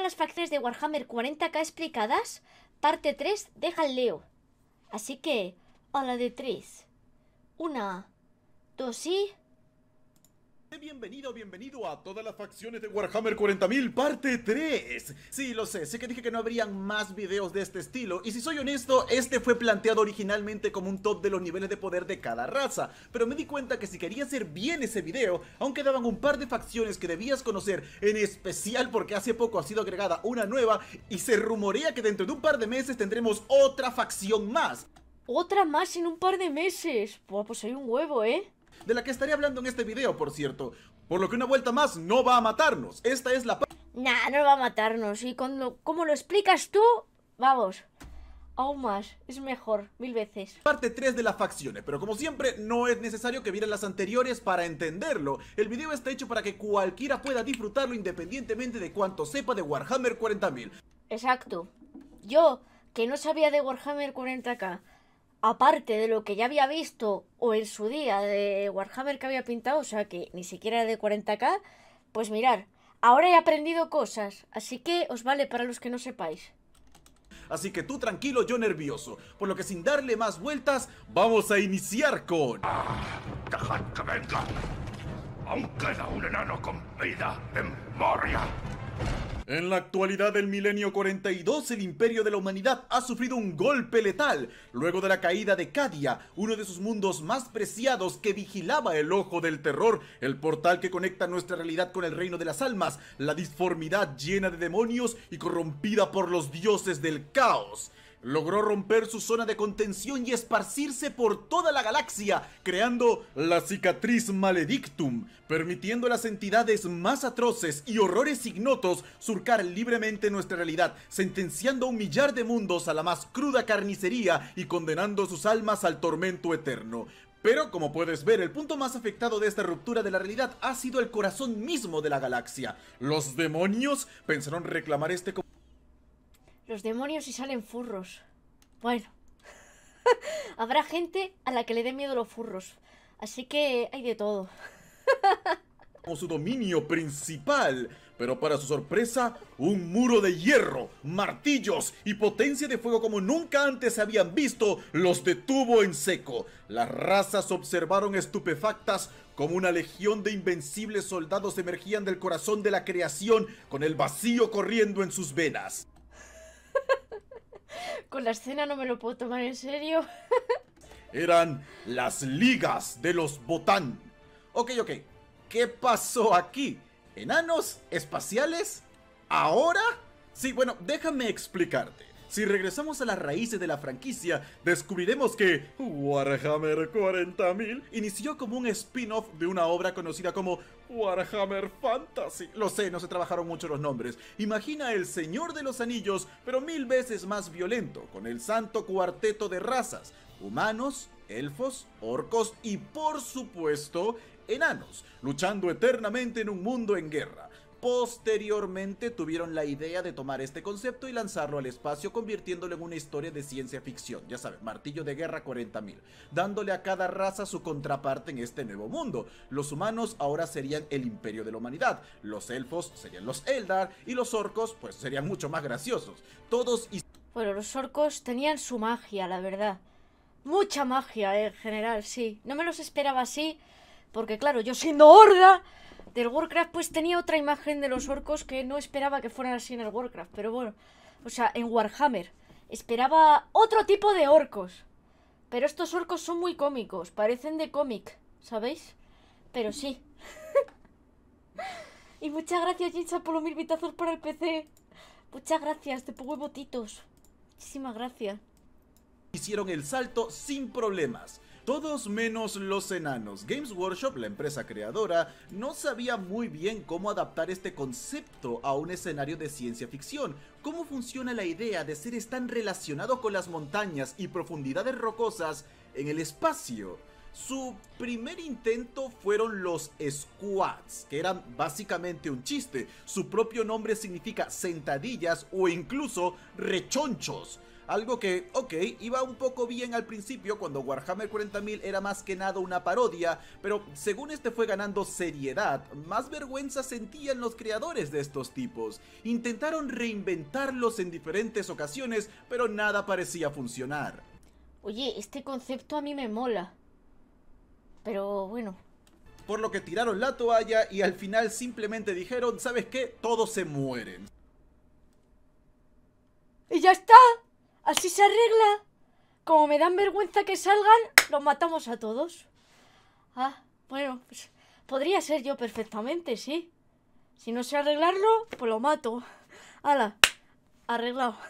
todas las facciones de Warhammer 40k explicadas, parte 3 deja el Leo. Así que, a la de 3. Una, dos y... Bienvenido, bienvenido a todas las facciones de Warhammer 40.000 parte 3 Sí, lo sé, sé que dije que no habrían más videos de este estilo Y si soy honesto, este fue planteado originalmente como un top de los niveles de poder de cada raza Pero me di cuenta que si quería hacer bien ese video Aún quedaban un par de facciones que debías conocer En especial porque hace poco ha sido agregada una nueva Y se rumorea que dentro de un par de meses tendremos otra facción más. Otra más en un par de meses pues hay un huevo, ¿eh? De la que estaré hablando en este video, por cierto. Por lo que una vuelta más no va a matarnos. Esta es la... Nah, no va a matarnos. Y cuando, como lo explicas tú, vamos. Aún más, es mejor, mil veces. Parte 3 de las facciones, pero como siempre, no es necesario que vieran las anteriores para entenderlo. El video está hecho para que cualquiera pueda disfrutarlo independientemente de cuánto sepa de Warhammer 40.000. Exacto. Yo, que no sabía de Warhammer 40k, aparte de lo que ya había visto o en su día de Warhammer que había pintado, o sea que ni siquiera de 40k, pues mirar, ahora he aprendido cosas, así que os vale para los que no sepáis. Así que tú tranquilo, yo nervioso, por lo que sin darle más vueltas, vamos a iniciar con... ¡Dejad que venga! Aún queda un enano con vida en Moria. En la actualidad del milenio 42, el imperio de la humanidad ha sufrido un golpe letal, luego de la caída de Cadia, uno de sus mundos más preciados que vigilaba el ojo del terror, el portal que conecta nuestra realidad con el reino de las almas, la disformidad llena de demonios y corrompida por los dioses del caos logró romper su zona de contención y esparcirse por toda la galaxia, creando la cicatriz maledictum, permitiendo a las entidades más atroces y horrores ignotos surcar libremente nuestra realidad, sentenciando a un millar de mundos a la más cruda carnicería y condenando sus almas al tormento eterno. Pero como puedes ver, el punto más afectado de esta ruptura de la realidad ha sido el corazón mismo de la galaxia. Los demonios pensaron reclamar este los demonios y salen furros. Bueno. Habrá gente a la que le dé miedo los furros. Así que hay de todo. Como su dominio principal. Pero para su sorpresa, un muro de hierro, martillos y potencia de fuego como nunca antes se habían visto los detuvo en seco. Las razas observaron estupefactas como una legión de invencibles soldados emergían del corazón de la creación con el vacío corriendo en sus venas. Con la escena no me lo puedo tomar en serio. Eran las ligas de los Botán. Ok, ok. ¿Qué pasó aquí? ¿Enanos espaciales? ¿Ahora? Sí, bueno, déjame explicarte. Si regresamos a las raíces de la franquicia, descubriremos que Warhammer 40.000 inició como un spin-off de una obra conocida como Warhammer Fantasy. Lo sé, no se trabajaron mucho los nombres. Imagina el Señor de los Anillos, pero mil veces más violento, con el santo cuarteto de razas, humanos, elfos, orcos y por supuesto, enanos, luchando eternamente en un mundo en guerra. Posteriormente tuvieron la idea de tomar este concepto y lanzarlo al espacio convirtiéndolo en una historia de ciencia ficción, ya saben, martillo de guerra 40.000, dándole a cada raza su contraparte en este nuevo mundo. Los humanos ahora serían el imperio de la humanidad, los elfos serían los Eldar y los orcos pues serían mucho más graciosos. Todos y... Bueno, los orcos tenían su magia, la verdad. Mucha magia en general, sí. No me los esperaba así, porque claro, yo siendo horda del Warcraft, pues tenía otra imagen de los orcos que no esperaba que fueran así en el Warcraft. Pero bueno, o sea, en Warhammer esperaba otro tipo de orcos. Pero estos orcos son muy cómicos, parecen de cómic, ¿sabéis? Pero sí. y muchas gracias, Jinsa, por los mil vitazos para el PC. Muchas gracias, te pongo botitos. Muchísimas gracias. Hicieron el salto sin problemas. Todos menos los enanos. Games Workshop, la empresa creadora, no sabía muy bien cómo adaptar este concepto a un escenario de ciencia ficción. ¿Cómo funciona la idea de seres tan relacionados con las montañas y profundidades rocosas en el espacio? Su primer intento fueron los squats, que eran básicamente un chiste. Su propio nombre significa sentadillas o incluso rechonchos. Algo que, ok, iba un poco bien al principio cuando Warhammer 40.000 era más que nada una parodia, pero según este fue ganando seriedad, más vergüenza sentían los creadores de estos tipos. Intentaron reinventarlos en diferentes ocasiones, pero nada parecía funcionar. Oye, este concepto a mí me mola. Pero bueno. Por lo que tiraron la toalla y al final simplemente dijeron, ¿sabes qué? Todos se mueren. ¡Y ya está! Así se arregla. Como me dan vergüenza que salgan, los matamos a todos. Ah, bueno, pues podría ser yo perfectamente, sí. Si no sé arreglarlo, pues lo mato. ¡Hala! Arreglado.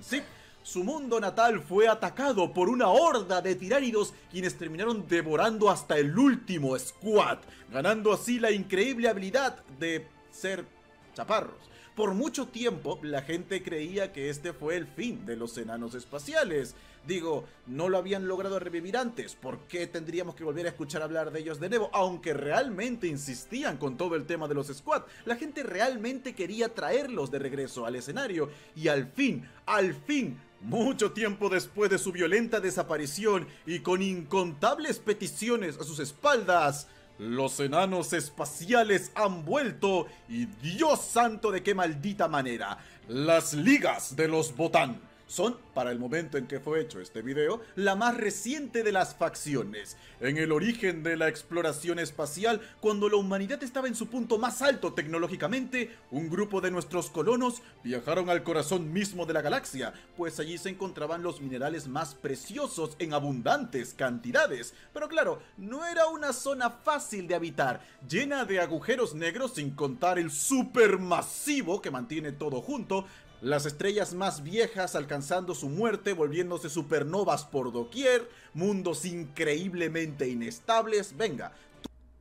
Sí, su mundo natal fue atacado por una horda de tiránidos quienes terminaron devorando hasta el último squad, ganando así la increíble habilidad de ser chaparros. Por mucho tiempo la gente creía que este fue el fin de los enanos espaciales. Digo, no lo habían logrado revivir antes, ¿por qué tendríamos que volver a escuchar hablar de ellos de nuevo? Aunque realmente insistían con todo el tema de los squad, la gente realmente quería traerlos de regreso al escenario y al fin, al fin, mucho tiempo después de su violenta desaparición y con incontables peticiones a sus espaldas, los enanos espaciales han vuelto y Dios santo de qué maldita manera. Las ligas de los Botán son, para el momento en que fue hecho este video, la más reciente de las facciones. En el origen de la exploración espacial, cuando la humanidad estaba en su punto más alto tecnológicamente, un grupo de nuestros colonos viajaron al corazón mismo de la galaxia, pues allí se encontraban los minerales más preciosos en abundantes cantidades. Pero claro, no era una zona fácil de habitar, llena de agujeros negros sin contar el supermasivo que mantiene todo junto, las estrellas más viejas alcanzando su muerte, volviéndose supernovas por doquier, mundos increíblemente inestables, venga.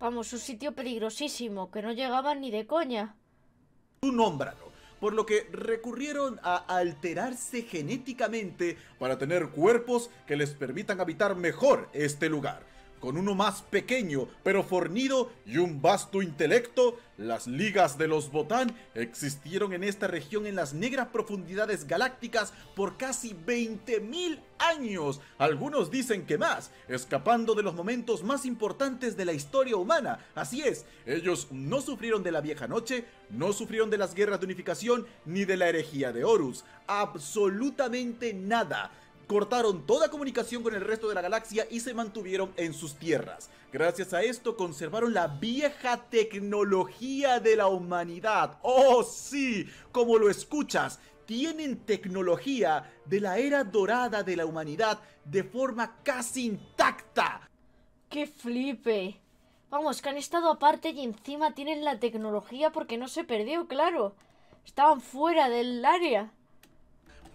Vamos, un sitio peligrosísimo, que no llegaban ni de coña. Tú nómbralo. Por lo que recurrieron a alterarse genéticamente para tener cuerpos que les permitan habitar mejor este lugar con uno más pequeño pero fornido y un vasto intelecto, las ligas de los Botán existieron en esta región en las negras profundidades galácticas por casi 20.000 años, algunos dicen que más, escapando de los momentos más importantes de la historia humana. Así es, ellos no sufrieron de la vieja noche, no sufrieron de las guerras de unificación ni de la herejía de Horus, absolutamente nada cortaron toda comunicación con el resto de la galaxia y se mantuvieron en sus tierras. Gracias a esto conservaron la vieja tecnología de la humanidad. ¡Oh sí! Como lo escuchas, tienen tecnología de la era dorada de la humanidad de forma casi intacta. ¡Qué flipe! Vamos, que han estado aparte y encima tienen la tecnología porque no se perdió, claro. Estaban fuera del área.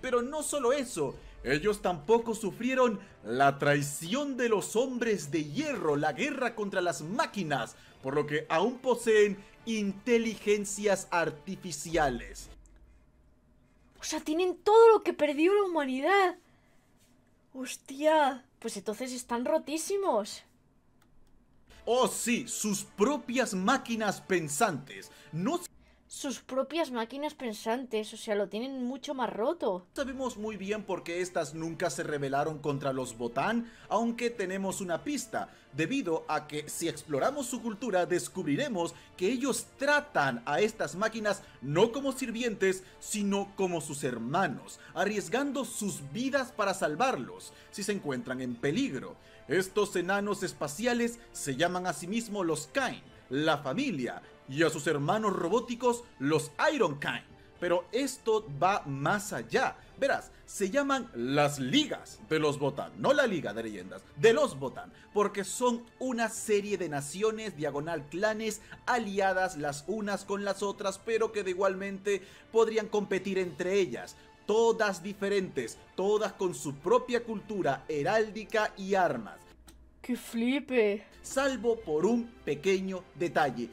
Pero no solo eso, ellos tampoco sufrieron la traición de los hombres de hierro, la guerra contra las máquinas, por lo que aún poseen inteligencias artificiales. O sea, tienen todo lo que perdió la humanidad. Hostia, pues entonces están rotísimos. Oh sí, sus propias máquinas pensantes. No sus propias máquinas pensantes, o sea, lo tienen mucho más roto. Sabemos muy bien por qué estas nunca se rebelaron contra los Botán, aunque tenemos una pista, debido a que si exploramos su cultura descubriremos que ellos tratan a estas máquinas no como sirvientes, sino como sus hermanos, arriesgando sus vidas para salvarlos si se encuentran en peligro. Estos enanos espaciales se llaman a sí mismos los Kain, la familia, y a sus hermanos robóticos, los Ironkind. Pero esto va más allá. Verás, se llaman las ligas de los Botán, no la liga de leyendas, de los Botán, porque son una serie de naciones, diagonal clanes, aliadas las unas con las otras, pero que de igualmente podrían competir entre ellas. Todas diferentes, todas con su propia cultura heráldica y armas. ¡Qué flipe! Salvo por un pequeño detalle.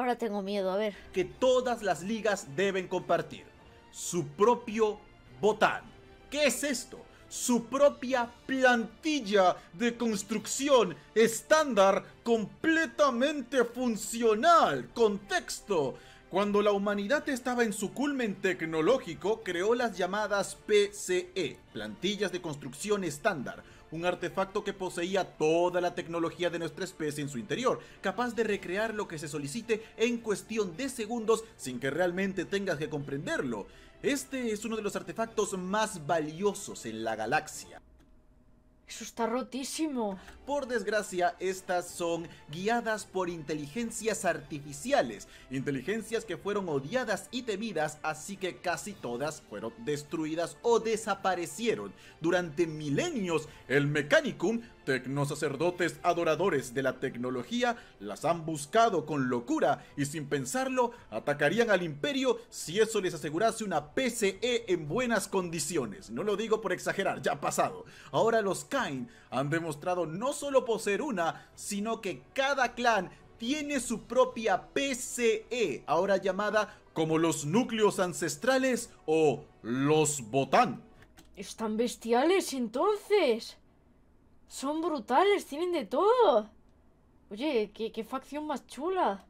Ahora tengo miedo, a ver. Que todas las ligas deben compartir. Su propio botán. ¿Qué es esto? Su propia plantilla de construcción estándar completamente funcional. Contexto Cuando la humanidad estaba en su culmen tecnológico, creó las llamadas PCE, plantillas de construcción estándar, un artefacto que poseía toda la tecnología de nuestra especie en su interior, capaz de recrear lo que se solicite en cuestión de segundos sin que realmente tengas que comprenderlo. Este es uno de los artefactos más valiosos en la galaxia. Eso está rotísimo. Por desgracia, estas son guiadas por inteligencias artificiales, inteligencias que fueron odiadas y temidas, así que casi todas fueron destruidas o desaparecieron. Durante milenios, el Mechanicum Tecnosacerdotes adoradores de la tecnología las han buscado con locura y sin pensarlo atacarían al imperio si eso les asegurase una PCE en buenas condiciones. No lo digo por exagerar, ya ha pasado. Ahora los Kain han demostrado no solo poseer una, sino que cada clan tiene su propia PCE, ahora llamada como los núcleos ancestrales o los Botán. Están bestiales entonces. Son brutales, tienen de todo. Oye, qué, qué facción más chula.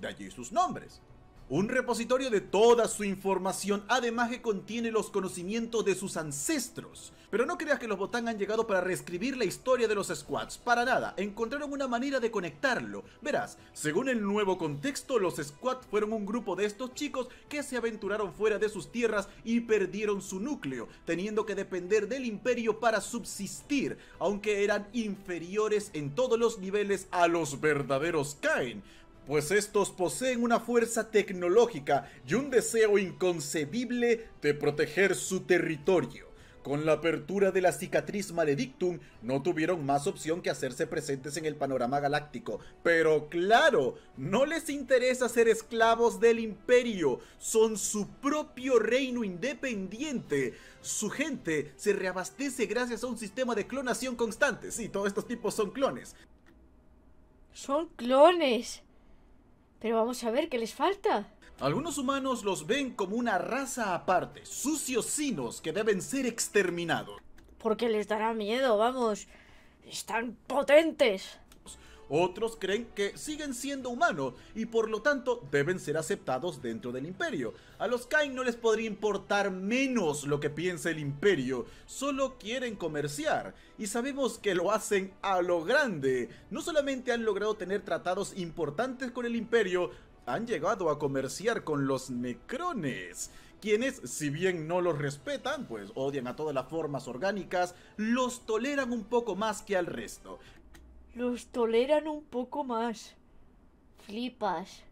De allí sus nombres. Un repositorio de toda su información, además que contiene los conocimientos de sus ancestros. Pero no creas que los Botán han llegado para reescribir la historia de los squads, para nada, encontraron una manera de conectarlo. Verás, según el nuevo contexto, los squads fueron un grupo de estos chicos que se aventuraron fuera de sus tierras y perdieron su núcleo, teniendo que depender del imperio para subsistir, aunque eran inferiores en todos los niveles a los verdaderos Kain pues estos poseen una fuerza tecnológica y un deseo inconcebible de proteger su territorio. Con la apertura de la cicatriz maledictum, no tuvieron más opción que hacerse presentes en el panorama galáctico. Pero claro, no les interesa ser esclavos del imperio, son su propio reino independiente. Su gente se reabastece gracias a un sistema de clonación constante. Sí, todos estos tipos son clones. Son clones. Pero vamos a ver qué les falta. Algunos humanos los ven como una raza aparte, sucios sinos que deben ser exterminados. Porque les dará miedo, vamos. Están potentes. Otros creen que siguen siendo humanos y por lo tanto deben ser aceptados dentro del imperio. A los Kain no les podría importar menos lo que piensa el imperio, solo quieren comerciar. Y sabemos que lo hacen a lo grande. No solamente han logrado tener tratados importantes con el imperio, han llegado a comerciar con los necrones quienes, si bien no los respetan, pues odian a todas las formas orgánicas, los toleran un poco más que al resto. Los toleran un poco más. Flipas.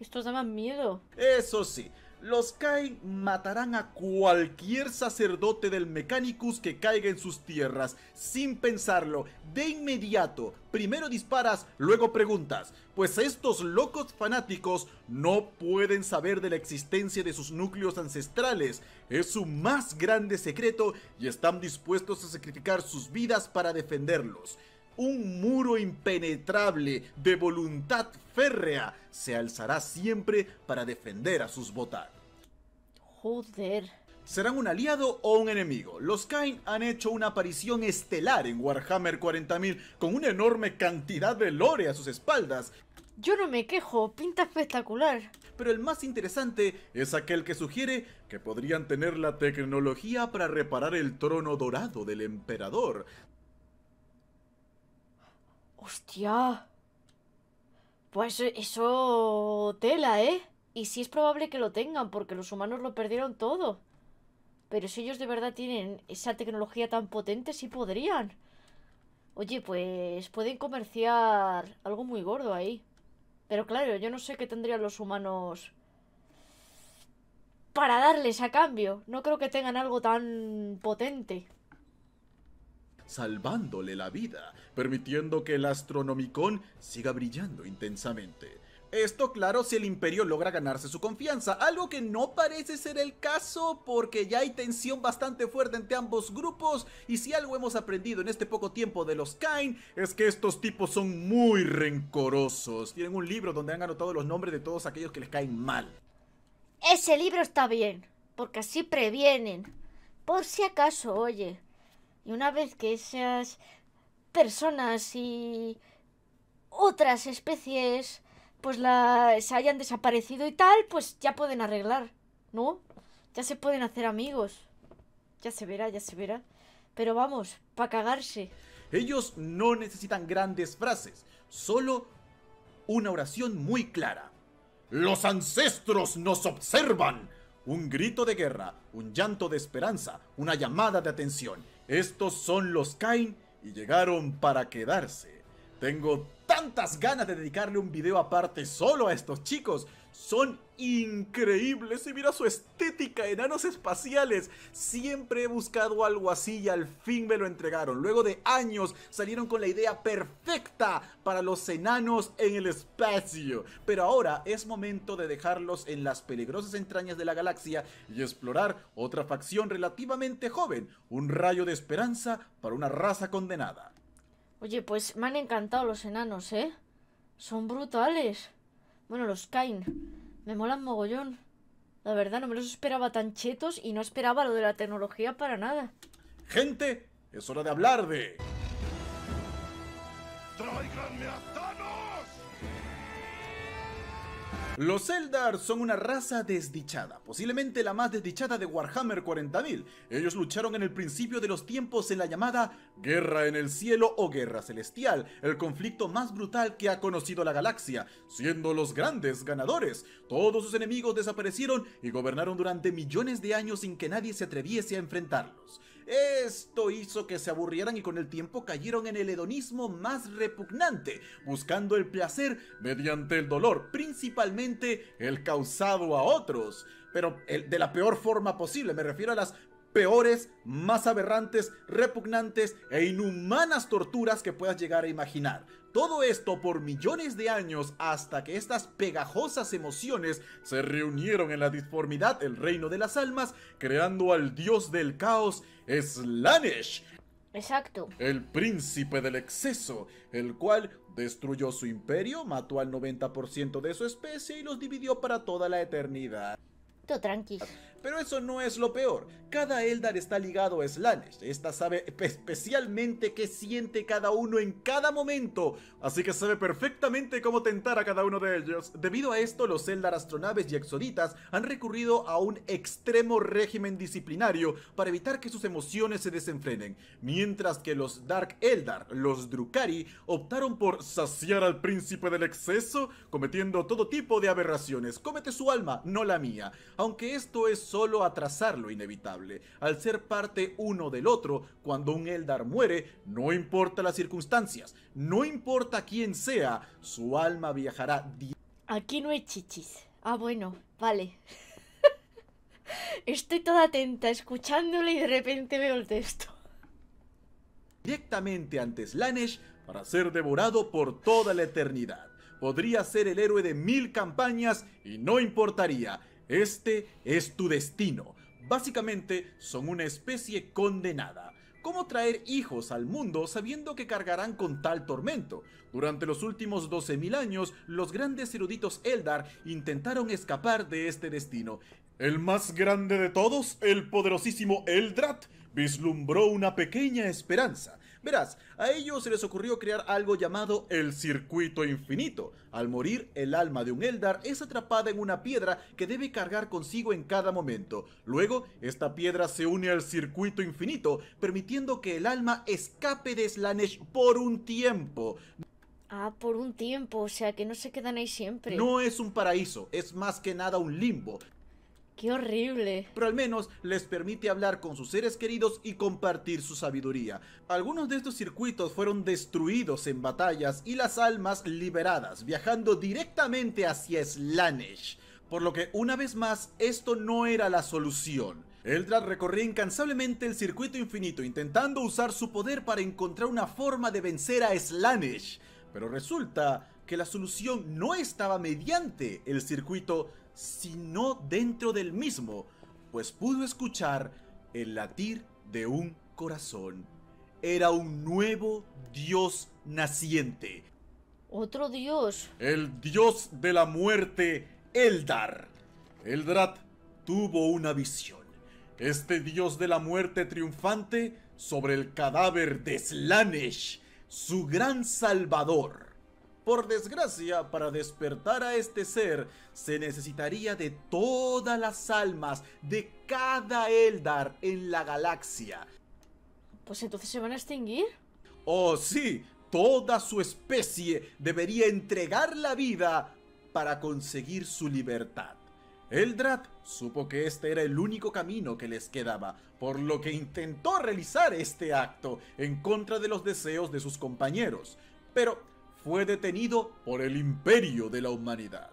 Estos daban miedo. Eso sí, los Kain matarán a cualquier sacerdote del Mechanicus que caiga en sus tierras, sin pensarlo, de inmediato. Primero disparas, luego preguntas, pues estos locos fanáticos no pueden saber de la existencia de sus núcleos ancestrales. Es su más grande secreto y están dispuestos a sacrificar sus vidas para defenderlos un muro impenetrable de voluntad férrea se alzará siempre para defender a sus Botán. Joder. ¿Serán un aliado o un enemigo? Los Kain han hecho una aparición estelar en Warhammer 40.000 con una enorme cantidad de lore a sus espaldas. Yo no me quejo, pinta espectacular. Pero el más interesante es aquel que sugiere que podrían tener la tecnología para reparar el trono dorado del emperador. Hostia. Pues eso tela, ¿eh? Y sí es probable que lo tengan, porque los humanos lo perdieron todo. Pero si ellos de verdad tienen esa tecnología tan potente, sí podrían. Oye, pues pueden comerciar algo muy gordo ahí. Pero claro, yo no sé qué tendrían los humanos para darles a cambio. No creo que tengan algo tan potente salvándole la vida, permitiendo que el Astronomicon siga brillando intensamente. Esto claro si el imperio logra ganarse su confianza, algo que no parece ser el caso porque ya hay tensión bastante fuerte entre ambos grupos y si algo hemos aprendido en este poco tiempo de los Kain es que estos tipos son muy rencorosos. Tienen un libro donde han anotado los nombres de todos aquellos que les caen mal. Ese libro está bien, porque así previenen. Por si acaso, oye, y una vez que esas personas y otras especies pues la, se hayan desaparecido y tal, pues ya pueden arreglar, ¿no? Ya se pueden hacer amigos. Ya se verá, ya se verá. Pero vamos, para cagarse. Ellos no necesitan grandes frases, solo una oración muy clara. Los ancestros nos observan. Un grito de guerra, un llanto de esperanza, una llamada de atención. Estos son los Kain y llegaron para quedarse. Tengo tantas ganas de dedicarle un video aparte solo a estos chicos. Son increíbles y mira su estética, enanos espaciales. Siempre he buscado algo así y al fin me lo entregaron. Luego de años salieron con la idea perfecta para los enanos en el espacio. Pero ahora es momento de dejarlos en las peligrosas entrañas de la galaxia y explorar otra facción relativamente joven. Un rayo de esperanza para una raza condenada. Oye, pues me han encantado los enanos, ¿eh? Son brutales. Bueno, los Kain. Me molan mogollón. La verdad, no me los esperaba tan chetos y no esperaba lo de la tecnología para nada. Gente, es hora de hablar de... ¡Tráiganme a Los Eldar son una raza desdichada, posiblemente la más desdichada de Warhammer 40.000. Ellos lucharon en el principio de los tiempos en la llamada Guerra en el Cielo o Guerra Celestial, el conflicto más brutal que ha conocido la galaxia, siendo los grandes ganadores. Todos sus enemigos desaparecieron y gobernaron durante millones de años sin que nadie se atreviese a enfrentarlos. Esto hizo que se aburrieran y con el tiempo cayeron en el hedonismo más repugnante, buscando el placer mediante el dolor, principalmente el causado a otros, pero de la peor forma posible, me refiero a las peores, más aberrantes, repugnantes e inhumanas torturas que puedas llegar a imaginar. Todo esto por millones de años hasta que estas pegajosas emociones se reunieron en la disformidad, el reino de las almas, creando al dios del caos, Slanesh, Exacto. el príncipe del exceso, el cual destruyó su imperio, mató al 90% de su especie y los dividió para toda la eternidad. Todo tranqui. Pero eso no es lo peor. Cada Eldar está ligado a Slanesh. Esta sabe espe- especialmente qué siente cada uno en cada momento. Así que sabe perfectamente cómo tentar a cada uno de ellos. Debido a esto, los Eldar astronaves y exoditas han recurrido a un extremo régimen disciplinario para evitar que sus emociones se desenfrenen. Mientras que los Dark Eldar, los Drukari, optaron por saciar al príncipe del exceso, cometiendo todo tipo de aberraciones. Cómete su alma, no la mía. Aunque esto es solo atrasar lo inevitable. Al ser parte uno del otro, cuando un Eldar muere, no importa las circunstancias, no importa quién sea, su alma viajará Aquí no hay chichis. Ah, bueno, vale. Estoy toda atenta escuchándole y de repente veo el texto. directamente ante Slanesh para ser devorado por toda la eternidad. Podría ser el héroe de mil campañas y no importaría. Este es tu destino. Básicamente son una especie condenada. ¿Cómo traer hijos al mundo sabiendo que cargarán con tal tormento? Durante los últimos 12.000 años, los grandes eruditos Eldar intentaron escapar de este destino. El más grande de todos, el poderosísimo Eldrat, vislumbró una pequeña esperanza. Verás, a ellos se les ocurrió crear algo llamado el circuito infinito. Al morir, el alma de un Eldar es atrapada en una piedra que debe cargar consigo en cada momento. Luego, esta piedra se une al circuito infinito, permitiendo que el alma escape de Slanesh por un tiempo. Ah, por un tiempo, o sea que no se quedan ahí siempre. No es un paraíso, es más que nada un limbo. Qué horrible. pero al menos les permite hablar con sus seres queridos y compartir su sabiduría. Algunos de estos circuitos fueron destruidos en batallas y las almas liberadas, viajando directamente hacia Slanesh. Por lo que, una vez más, esto no era la solución. Eldrat recorría incansablemente el circuito infinito, intentando usar su poder para encontrar una forma de vencer a Slanesh. Pero resulta que la solución no estaba mediante el circuito, sino dentro del mismo, pues pudo escuchar el latir de un corazón. Era un nuevo dios naciente, Otro dios. el dios de la muerte, Eldar. Eldrat tuvo una visión. Este dios de la muerte triunfante sobre el cadáver de Slanesh, su gran salvador. Por desgracia, para despertar a este ser, se necesitaría de todas las almas de cada Eldar en la galaxia. Pues entonces se van a extinguir. Oh, sí, toda su especie debería entregar la vida para conseguir su libertad. Eldrad supo que este era el único camino que les quedaba, por lo que intentó realizar este acto en contra de los deseos de sus compañeros, pero fue detenido por el imperio de la humanidad.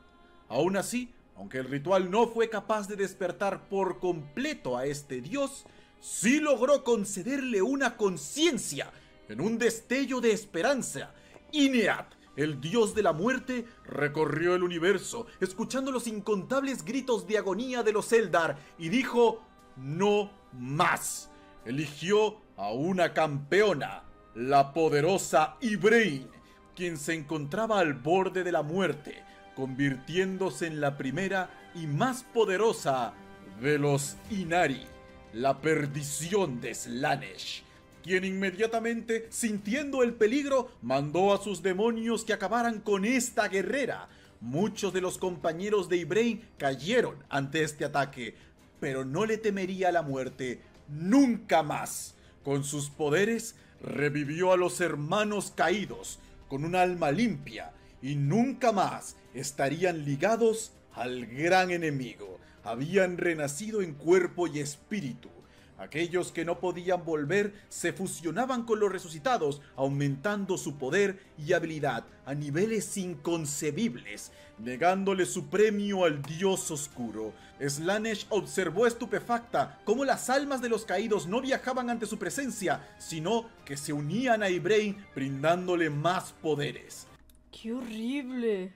Aún así, aunque el ritual no fue capaz de despertar por completo a este dios, sí logró concederle una conciencia en un destello de esperanza. Ineat, el dios de la muerte, recorrió el universo, escuchando los incontables gritos de agonía de los Eldar, y dijo, no más. Eligió a una campeona, la poderosa Ibrain, quien se encontraba al borde de la muerte, convirtiéndose en la primera y más poderosa de los Inari, la perdición de Slanesh quien inmediatamente, sintiendo el peligro, mandó a sus demonios que acabaran con esta guerrera. Muchos de los compañeros de Ibrain cayeron ante este ataque, pero no le temería la muerte nunca más. Con sus poderes revivió a los hermanos caídos con un alma limpia y nunca más estarían ligados al gran enemigo. Habían renacido en cuerpo y espíritu. Aquellos que no podían volver se fusionaban con los resucitados, aumentando su poder y habilidad a niveles inconcebibles, negándole su premio al dios oscuro. Slanesh observó estupefacta cómo las almas de los caídos no viajaban ante su presencia, sino que se unían a Ibrain brindándole más poderes. ¡Qué horrible!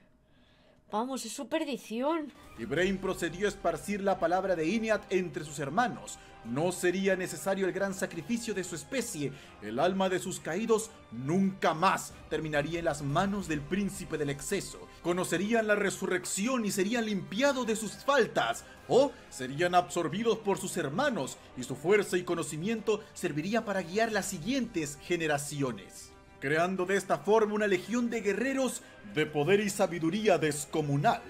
Vamos, es su perdición. Ibrahim procedió a esparcir la palabra de Ineat entre sus hermanos. No sería necesario el gran sacrificio de su especie. El alma de sus caídos nunca más terminaría en las manos del príncipe del exceso. Conocerían la resurrección y serían limpiados de sus faltas. O serían absorbidos por sus hermanos y su fuerza y conocimiento serviría para guiar las siguientes generaciones creando de esta forma una legión de guerreros de poder y sabiduría descomunal.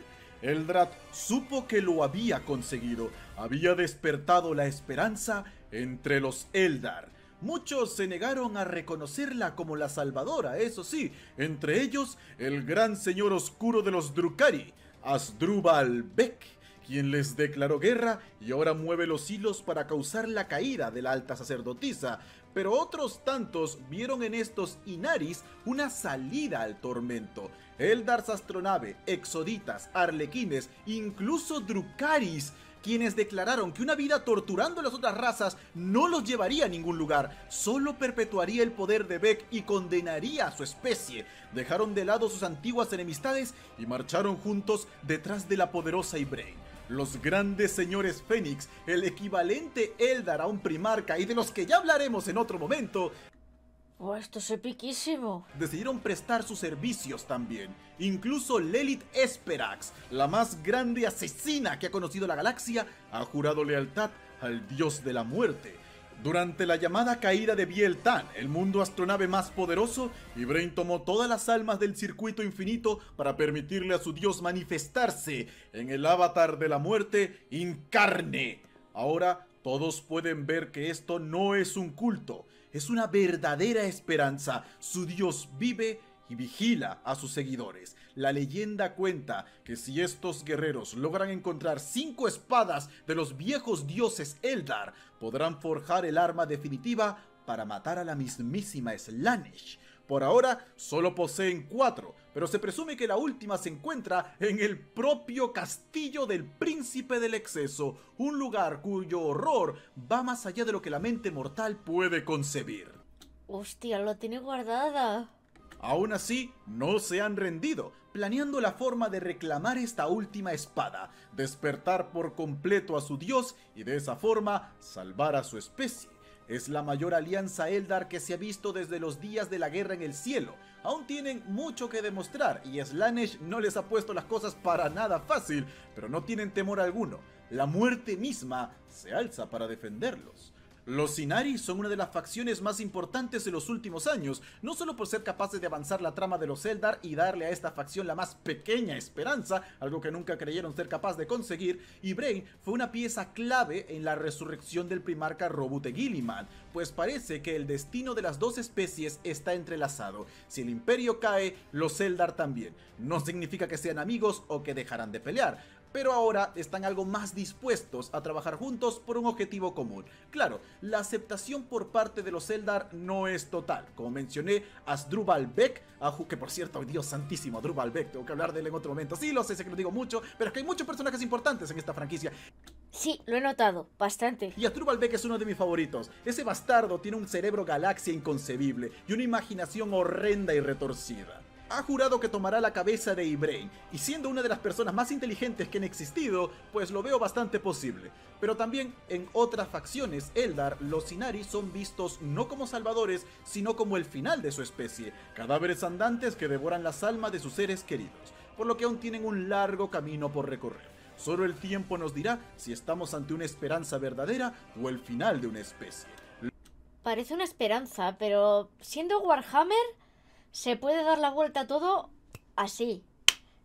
Eldrad supo que lo había conseguido, había despertado la esperanza entre los Eldar. Muchos se negaron a reconocerla como la salvadora, eso sí, entre ellos el gran señor oscuro de los Drukari, Asdrubal Beck quien les declaró guerra y ahora mueve los hilos para causar la caída de la alta sacerdotisa, pero otros tantos vieron en estos Inaris una salida al tormento. Eldars Astronave, Exoditas, Arlequines, incluso Drukaris, quienes declararon que una vida torturando a las otras razas no los llevaría a ningún lugar, solo perpetuaría el poder de Beck y condenaría a su especie. Dejaron de lado sus antiguas enemistades y marcharon juntos detrás de la poderosa Ibrain los grandes señores Fénix, el equivalente Eldar a un primarca y de los que ya hablaremos en otro momento, Oh, esto es epiquísimo. Decidieron prestar sus servicios también. Incluso Lilith Esperax, la más grande asesina que ha conocido la galaxia, ha jurado lealtad al dios de la muerte. Durante la llamada caída de Bieltan, el mundo astronave más poderoso, Ibrain tomó todas las almas del circuito infinito para permitirle a su dios manifestarse en el avatar de la muerte Incarne. Ahora todos pueden ver que esto no es un culto, es una verdadera esperanza. Su dios vive y vigila a sus seguidores. La leyenda cuenta que si estos guerreros logran encontrar cinco espadas de los viejos dioses Eldar, podrán forjar el arma definitiva para matar a la mismísima Slanesh. Por ahora solo poseen cuatro, pero se presume que la última se encuentra en el propio castillo del príncipe del exceso, un lugar cuyo horror va más allá de lo que la mente mortal puede concebir. Hostia, lo tiene guardada. Aún así, no se han rendido, planeando la forma de reclamar esta última espada, despertar por completo a su dios y de esa forma salvar a su especie. Es la mayor alianza Eldar que se ha visto desde los días de la guerra en el cielo. Aún tienen mucho que demostrar y Slanesh no les ha puesto las cosas para nada fácil, pero no tienen temor alguno. La muerte misma se alza para defenderlos. Los Inari son una de las facciones más importantes de los últimos años, no solo por ser capaces de avanzar la trama de los Eldar y darle a esta facción la más pequeña esperanza, algo que nunca creyeron ser capaz de conseguir, y Brain fue una pieza clave en la resurrección del primarca Robute Gilliman, pues parece que el destino de las dos especies está entrelazado. Si el imperio cae, los Eldar también. No significa que sean amigos o que dejarán de pelear, pero ahora están algo más dispuestos a trabajar juntos por un objetivo común. Claro, la aceptación por parte de los Eldar no es total. Como mencioné, Asdrubal Beck, que por cierto, Dios santísimo, Asdrubal Beck, tengo que hablar de él en otro momento. Sí, lo sé, sé que lo digo mucho, pero es que hay muchos personajes importantes en esta franquicia. Sí, lo he notado, bastante. Y Asdrubal Beck es uno de mis favoritos. Ese bastardo tiene un cerebro galaxia inconcebible y una imaginación horrenda y retorcida ha jurado que tomará la cabeza de Ibrain, y siendo una de las personas más inteligentes que han existido, pues lo veo bastante posible. Pero también en otras facciones Eldar, los Inari son vistos no como salvadores, sino como el final de su especie, cadáveres andantes que devoran las almas de sus seres queridos, por lo que aún tienen un largo camino por recorrer. Solo el tiempo nos dirá si estamos ante una esperanza verdadera o el final de una especie. Parece una esperanza, pero siendo Warhammer se puede dar la vuelta a todo así.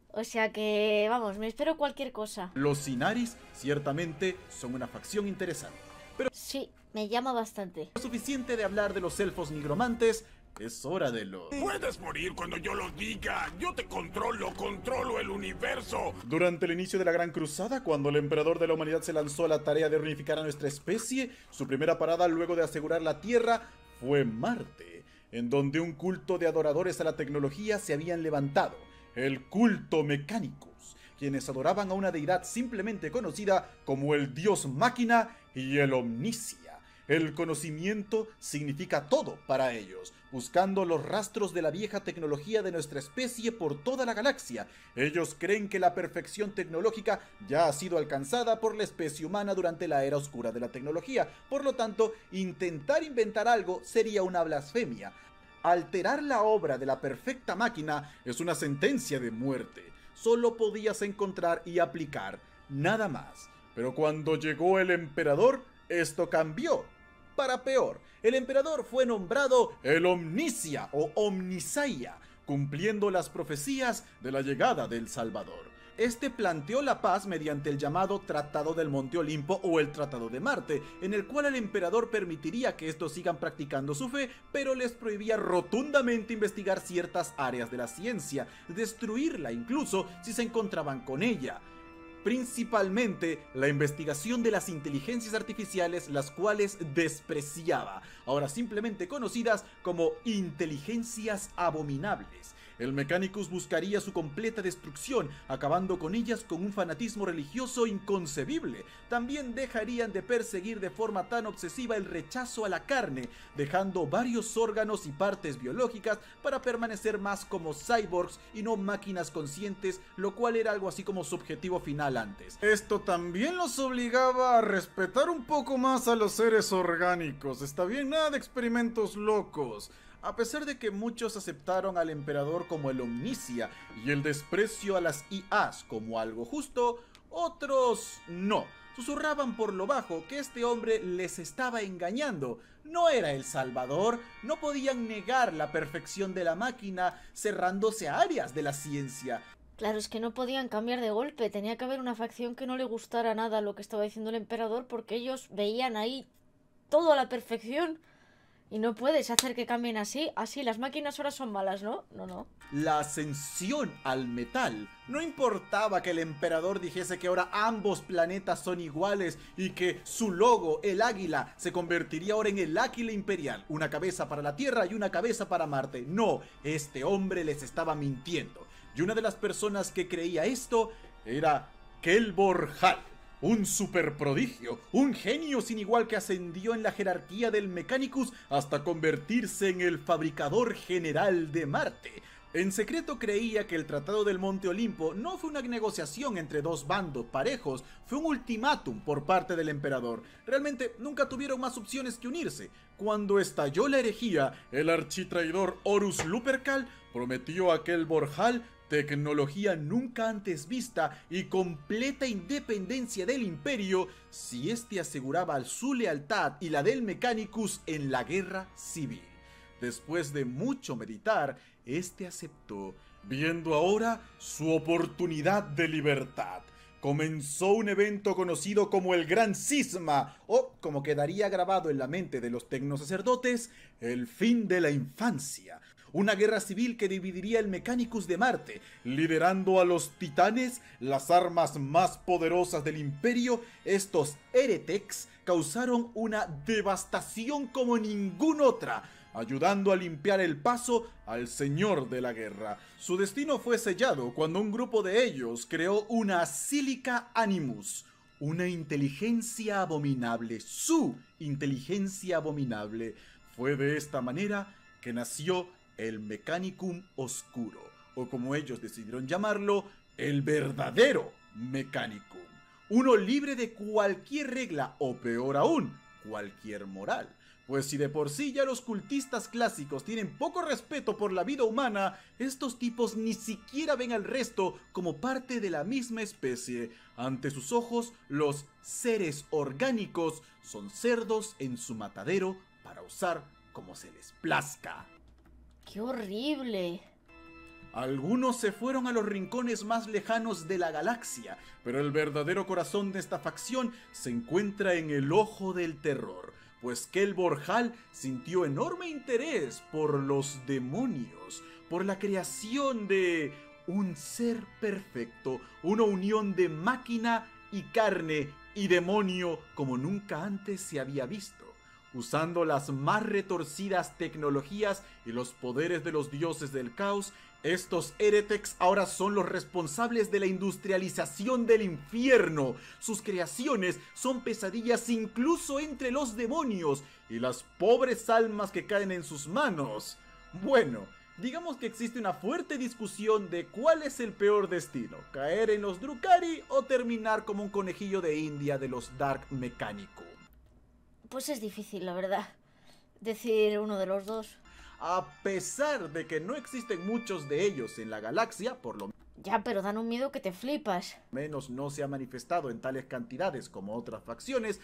O sea que, vamos, me espero cualquier cosa. Los Inaris ciertamente son una facción interesante. Pero sí, me llama bastante. Lo suficiente de hablar de los elfos nigromantes, es hora de lo... Puedes morir cuando yo lo diga. Yo te controlo, controlo el universo. Durante el inicio de la Gran Cruzada, cuando el emperador de la humanidad se lanzó a la tarea de reunificar a nuestra especie, su primera parada luego de asegurar la Tierra fue Marte en donde un culto de adoradores a la tecnología se habían levantado, el culto Mechanicus, quienes adoraban a una deidad simplemente conocida como el dios máquina y el omnicia. El conocimiento significa todo para ellos, buscando los rastros de la vieja tecnología de nuestra especie por toda la galaxia. Ellos creen que la perfección tecnológica ya ha sido alcanzada por la especie humana durante la era oscura de la tecnología. Por lo tanto, intentar inventar algo sería una blasfemia. Alterar la obra de la perfecta máquina es una sentencia de muerte. Solo podías encontrar y aplicar, nada más. Pero cuando llegó el emperador, esto cambió. Para peor, el emperador fue nombrado el Omnicia o Omnisaya, cumpliendo las profecías de la llegada del Salvador. Este planteó la paz mediante el llamado Tratado del Monte Olimpo o el Tratado de Marte, en el cual el emperador permitiría que estos sigan practicando su fe, pero les prohibía rotundamente investigar ciertas áreas de la ciencia, destruirla incluso si se encontraban con ella principalmente la investigación de las inteligencias artificiales, las cuales despreciaba, ahora simplemente conocidas como inteligencias abominables. El Mechanicus buscaría su completa destrucción, acabando con ellas con un fanatismo religioso inconcebible. También dejarían de perseguir de forma tan obsesiva el rechazo a la carne, dejando varios órganos y partes biológicas para permanecer más como cyborgs y no máquinas conscientes, lo cual era algo así como su objetivo final antes. Esto también los obligaba a respetar un poco más a los seres orgánicos. Está bien, nada de experimentos locos. A pesar de que muchos aceptaron al emperador como el omnicia y el desprecio a las IAs como algo justo, otros no. Susurraban por lo bajo que este hombre les estaba engañando. No era el Salvador, no podían negar la perfección de la máquina cerrándose a áreas de la ciencia. Claro, es que no podían cambiar de golpe, tenía que haber una facción que no le gustara nada lo que estaba diciendo el emperador porque ellos veían ahí todo a la perfección. Y no puedes hacer que cambien así. Así, las máquinas ahora son malas, ¿no? No, no. La ascensión al metal. No importaba que el emperador dijese que ahora ambos planetas son iguales y que su logo, el águila, se convertiría ahora en el águila imperial. Una cabeza para la Tierra y una cabeza para Marte. No, este hombre les estaba mintiendo. Y una de las personas que creía esto era Kelbor Hall un superprodigio, un genio sin igual que ascendió en la jerarquía del Mechanicus hasta convertirse en el fabricador general de Marte. En secreto creía que el Tratado del Monte Olimpo no fue una negociación entre dos bandos parejos, fue un ultimátum por parte del emperador. Realmente nunca tuvieron más opciones que unirse. Cuando estalló la herejía, el architraidor Horus Lupercal prometió a aquel Borjal tecnología nunca antes vista y completa independencia del imperio si éste aseguraba su lealtad y la del Mechanicus en la guerra civil. Después de mucho meditar, éste aceptó, viendo ahora su oportunidad de libertad. Comenzó un evento conocido como el Gran Cisma, o como quedaría grabado en la mente de los tecnosacerdotes, el fin de la infancia, una guerra civil que dividiría el Mechanicus de Marte, liderando a los titanes, las armas más poderosas del imperio, estos Heretex causaron una devastación como ninguna otra, ayudando a limpiar el paso al señor de la guerra. Su destino fue sellado cuando un grupo de ellos creó una Silica Animus, una inteligencia abominable, su inteligencia abominable. Fue de esta manera que nació el Mechanicum Oscuro, o como ellos decidieron llamarlo, el verdadero Mechanicum. Uno libre de cualquier regla, o peor aún, cualquier moral. Pues si de por sí ya los cultistas clásicos tienen poco respeto por la vida humana, estos tipos ni siquiera ven al resto como parte de la misma especie. Ante sus ojos, los seres orgánicos son cerdos en su matadero para usar como se les plazca. ¡Qué horrible! Algunos se fueron a los rincones más lejanos de la galaxia, pero el verdadero corazón de esta facción se encuentra en el ojo del terror, pues Kel Borjal sintió enorme interés por los demonios, por la creación de un ser perfecto, una unión de máquina y carne y demonio como nunca antes se había visto usando las más retorcidas tecnologías y los poderes de los dioses del caos, estos Heretex ahora son los responsables de la industrialización del infierno. Sus creaciones son pesadillas incluso entre los demonios y las pobres almas que caen en sus manos. Bueno, digamos que existe una fuerte discusión de cuál es el peor destino, caer en los Drukari o terminar como un conejillo de India de los Dark Mecánicos. Pues es difícil, la verdad, decir uno de los dos. A pesar de que no existen muchos de ellos en la galaxia, por lo Ya, pero dan un miedo que te flipas. menos no se ha manifestado en tales cantidades como otras facciones,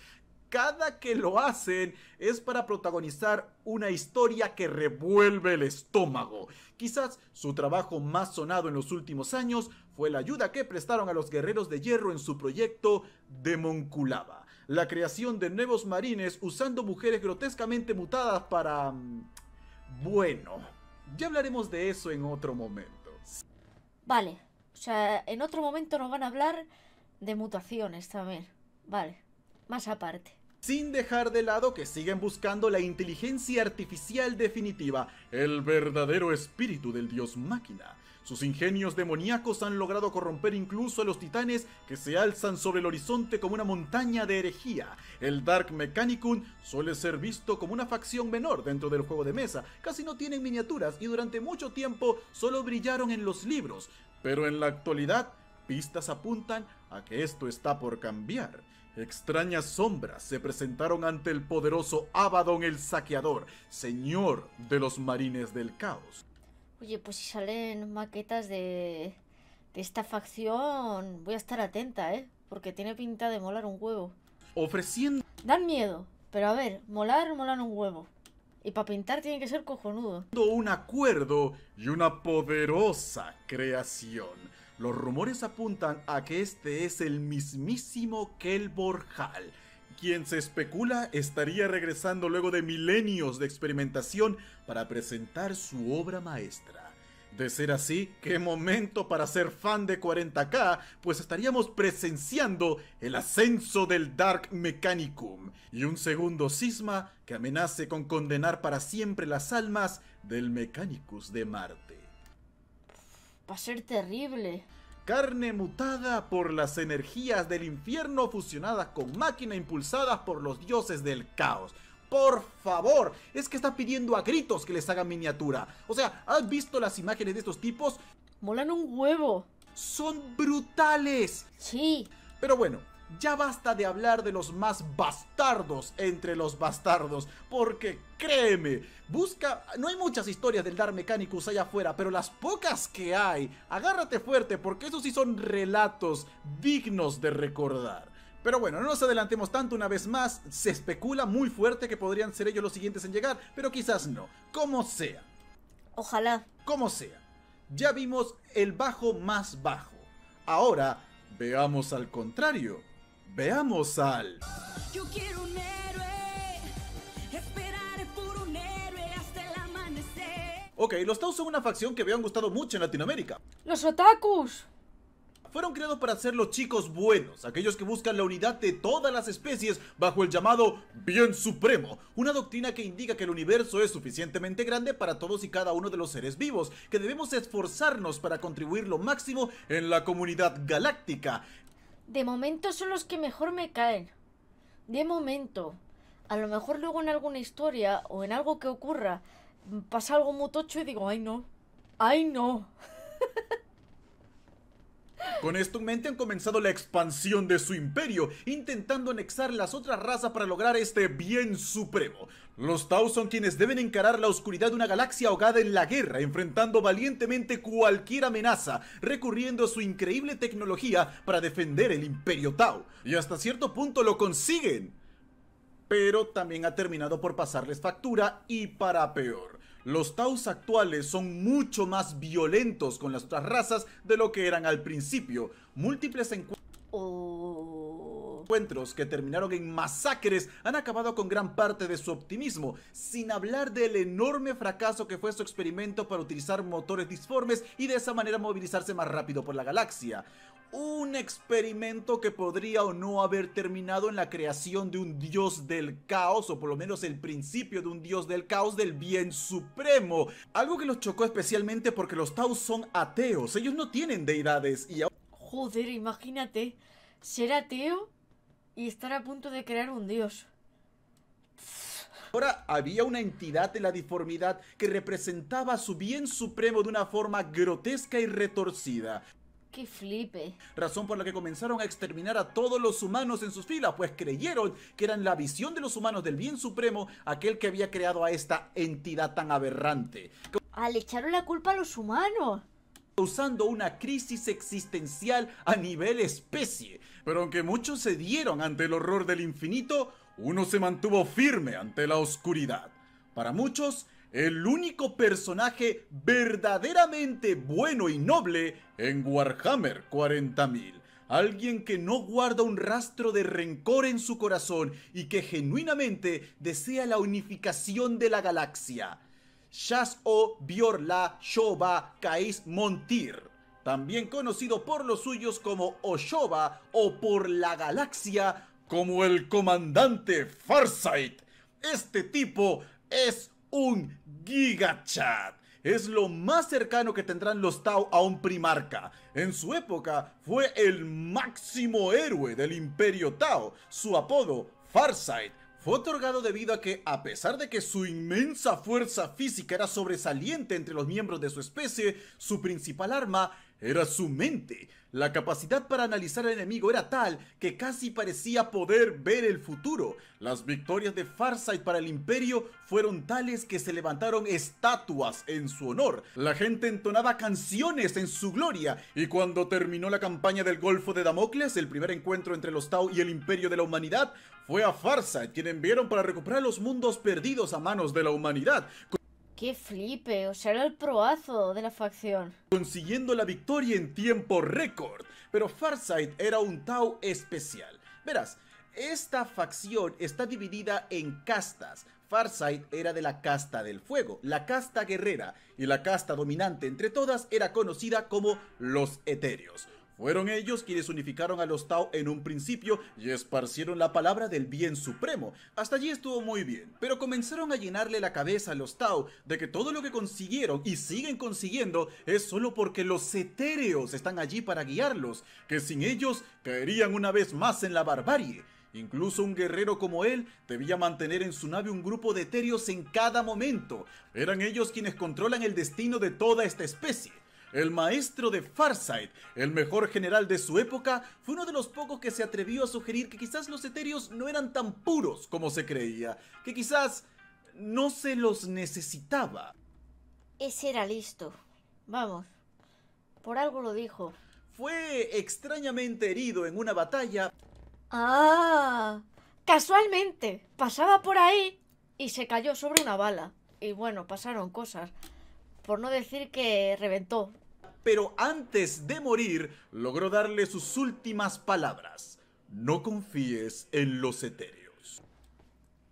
cada que lo hacen es para protagonizar una historia que revuelve el estómago. Quizás su trabajo más sonado en los últimos años fue la ayuda que prestaron a los guerreros de hierro en su proyecto Demonculaba, la creación de nuevos marines usando mujeres grotescamente mutadas para... mm, Bueno, ya hablaremos de eso en otro momento. Vale, o sea, en otro momento nos van a hablar de mutaciones también. Vale, más aparte. Sin dejar de lado que siguen buscando la inteligencia artificial definitiva, el verdadero espíritu del dios máquina. Sus ingenios demoníacos han logrado corromper incluso a los titanes que se alzan sobre el horizonte como una montaña de herejía. El Dark Mechanicum suele ser visto como una facción menor dentro del juego de mesa, casi no tienen miniaturas y durante mucho tiempo solo brillaron en los libros, pero en la actualidad pistas apuntan a que esto está por cambiar. Extrañas sombras se presentaron ante el poderoso Abaddon el Saqueador, señor de los marines del caos. Oye, pues si salen maquetas de, de esta facción, voy a estar atenta, ¿eh? Porque tiene pinta de molar un huevo. Ofreciendo Dan miedo, pero a ver, molar, molan un huevo. Y para pintar tiene que ser cojonudo. un acuerdo y una poderosa creación. Los rumores apuntan a que este es el mismísimo Kel Borjal, quien se especula estaría regresando luego de milenios de experimentación para presentar su obra maestra. De ser así, qué momento para ser fan de 40k, pues estaríamos presenciando el ascenso del Dark Mechanicum y un segundo cisma que amenace con condenar para siempre las almas del Mechanicus de Marte. Va a ser terrible. Carne mutada por las energías del infierno fusionadas con máquina impulsadas por los dioses del caos. Por favor, es que está pidiendo a gritos que les hagan miniatura. O sea, ¿has visto las imágenes de estos tipos? Molan un huevo. Son brutales. Sí. Pero bueno, ya basta de hablar de los más bastardos entre los bastardos, porque créeme, busca, no hay muchas historias del Dark Mechanicus allá afuera, pero las pocas que hay, agárrate fuerte, porque esos sí son relatos dignos de recordar. Pero bueno, no nos adelantemos tanto una vez más, se especula muy fuerte que podrían ser ellos los siguientes en llegar, pero quizás no, como sea. Ojalá. Como sea. Ya vimos el bajo más bajo. Ahora, veamos al contrario. Veamos al... Yo quiero un héroe, esperaré por un héroe hasta el amanecer. Ok, los Tau son una facción que me han gustado mucho en Latinoamérica. Los otakus. Fueron creados para ser los chicos buenos, aquellos que buscan la unidad de todas las especies bajo el llamado Bien Supremo, una doctrina que indica que el universo es suficientemente grande para todos y cada uno de los seres vivos, que debemos esforzarnos para contribuir lo máximo en la comunidad galáctica. De momento son los que mejor me caen. De momento. A lo mejor luego en alguna historia o en algo que ocurra pasa algo muy tocho y digo, ay no. Ay no. Con esto en mente han comenzado la expansión de su imperio, intentando anexar las otras razas para lograr este bien supremo. Los Tau son quienes deben encarar la oscuridad de una galaxia ahogada en la guerra, enfrentando valientemente cualquier amenaza, recurriendo a su increíble tecnología para defender el imperio Tau. Y hasta cierto punto lo consiguen. Pero también ha terminado por pasarles factura y para peor. Los Taus actuales son mucho más violentos con las otras razas de lo que eran al principio. Múltiples encuentros Oh. encuentros que terminaron en masacres han acabado con gran parte de su optimismo, sin hablar del enorme fracaso que fue su experimento para utilizar motores disformes y de esa manera movilizarse más rápido por la galaxia. Un experimento que podría o no haber terminado en la creación de un dios del caos, o por lo menos el principio de un dios del caos del bien supremo. Algo que los chocó especialmente porque los Taus son ateos, ellos no tienen deidades y Joder, imagínate. Ser ateo y estar a punto de crear un dios. Ahora había una entidad de la diformidad que representaba su bien supremo de una forma grotesca y retorcida. Qué flipe. Razón por la que comenzaron a exterminar a todos los humanos en sus filas, pues creyeron que eran la visión de los humanos del bien supremo aquel que había creado a esta entidad tan aberrante. Ah, le echaron la culpa a los humanos. causando una crisis existencial a nivel especie. Pero aunque muchos se dieron ante el horror del infinito, uno se mantuvo firme ante la oscuridad. Para muchos, el único personaje verdaderamente bueno y noble en Warhammer 40.000. Alguien que no guarda un rastro de rencor en su corazón y que genuinamente desea la unificación de la galaxia. Shas-O Biorla Shoba Kais Montir, también conocido por los suyos como Oshoba o por la galaxia como el comandante Farsight. Este tipo es un gigachat. Es lo más cercano que tendrán los Tau a un primarca. En su época fue el máximo héroe del imperio Tau. Su apodo, Farsight, fue otorgado debido a que, a pesar de que su inmensa fuerza física era sobresaliente entre los miembros de su especie, su principal arma era su mente. La capacidad para analizar al enemigo era tal que casi parecía poder ver el futuro. Las victorias de Farsight para el imperio fueron tales que se levantaron estatuas en su honor. La gente entonaba canciones en su gloria y cuando terminó la campaña del Golfo de Damocles, el primer encuentro entre los Tau y el imperio de la humanidad, fue a Farsight quien enviaron para recuperar los mundos perdidos a manos de la humanidad Qué flipe. O sea, era el proazo de la facción. consiguiendo la victoria en tiempo récord. Pero Farsight era un Tau especial. Verás, esta facción está dividida en castas. Farsight era de la casta del fuego, la casta guerrera, y la casta dominante entre todas era conocida como los etéreos. Fueron ellos quienes unificaron a los Tau en un principio y esparcieron la palabra del bien supremo. Hasta allí estuvo muy bien, pero comenzaron a llenarle la cabeza a los Tau de que todo lo que consiguieron y siguen consiguiendo es solo porque los etéreos están allí para guiarlos, que sin ellos caerían una vez más en la barbarie. Incluso un guerrero como él debía mantener en su nave un grupo de etéreos en cada momento. Eran ellos quienes controlan el destino de toda esta especie. El maestro de Farsight, el mejor general de su época, fue uno de los pocos que se atrevió a sugerir que quizás los etéreos no eran tan puros como se creía, que quizás no se los necesitaba. Ese era listo. Vamos. Por algo lo dijo. Fue extrañamente herido en una batalla, Ah, casualmente pasaba por ahí y se cayó sobre una bala. Y bueno, pasaron cosas. Por no decir que reventó. Pero antes de morir logró darle sus últimas palabras. No confíes en los etéreos.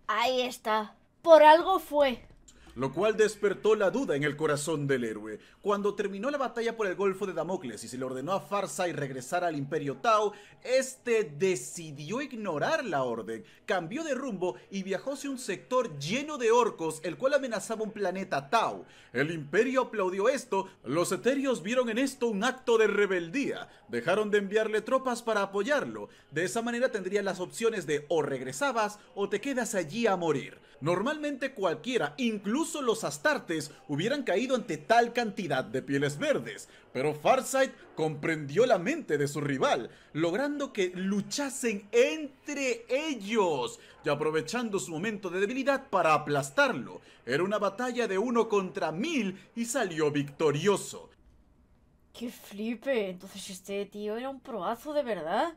Ahí está. Por algo fue. Lo cual despertó la duda en el corazón del héroe. Cuando terminó la batalla por el Golfo de Damocles y se le ordenó a Farsight regresar al Imperio Tau, este decidió ignorar la orden, cambió de rumbo y viajó hacia un sector lleno de orcos, el cual amenazaba un planeta Tau. El Imperio aplaudió esto, los etéreos vieron en esto un acto de rebeldía, dejaron de enviarle tropas para apoyarlo. De esa manera tendrían las opciones de o regresabas o te quedas allí a morir. Normalmente cualquiera, incluso los astartes, hubieran caído ante tal cantidad de pieles verdes, pero Farsight comprendió la mente de su rival, logrando que luchasen entre ellos y aprovechando su momento de debilidad para aplastarlo. Era una batalla de uno contra mil y salió victorioso. ¡Qué flipe! Entonces este tío era un proazo de verdad.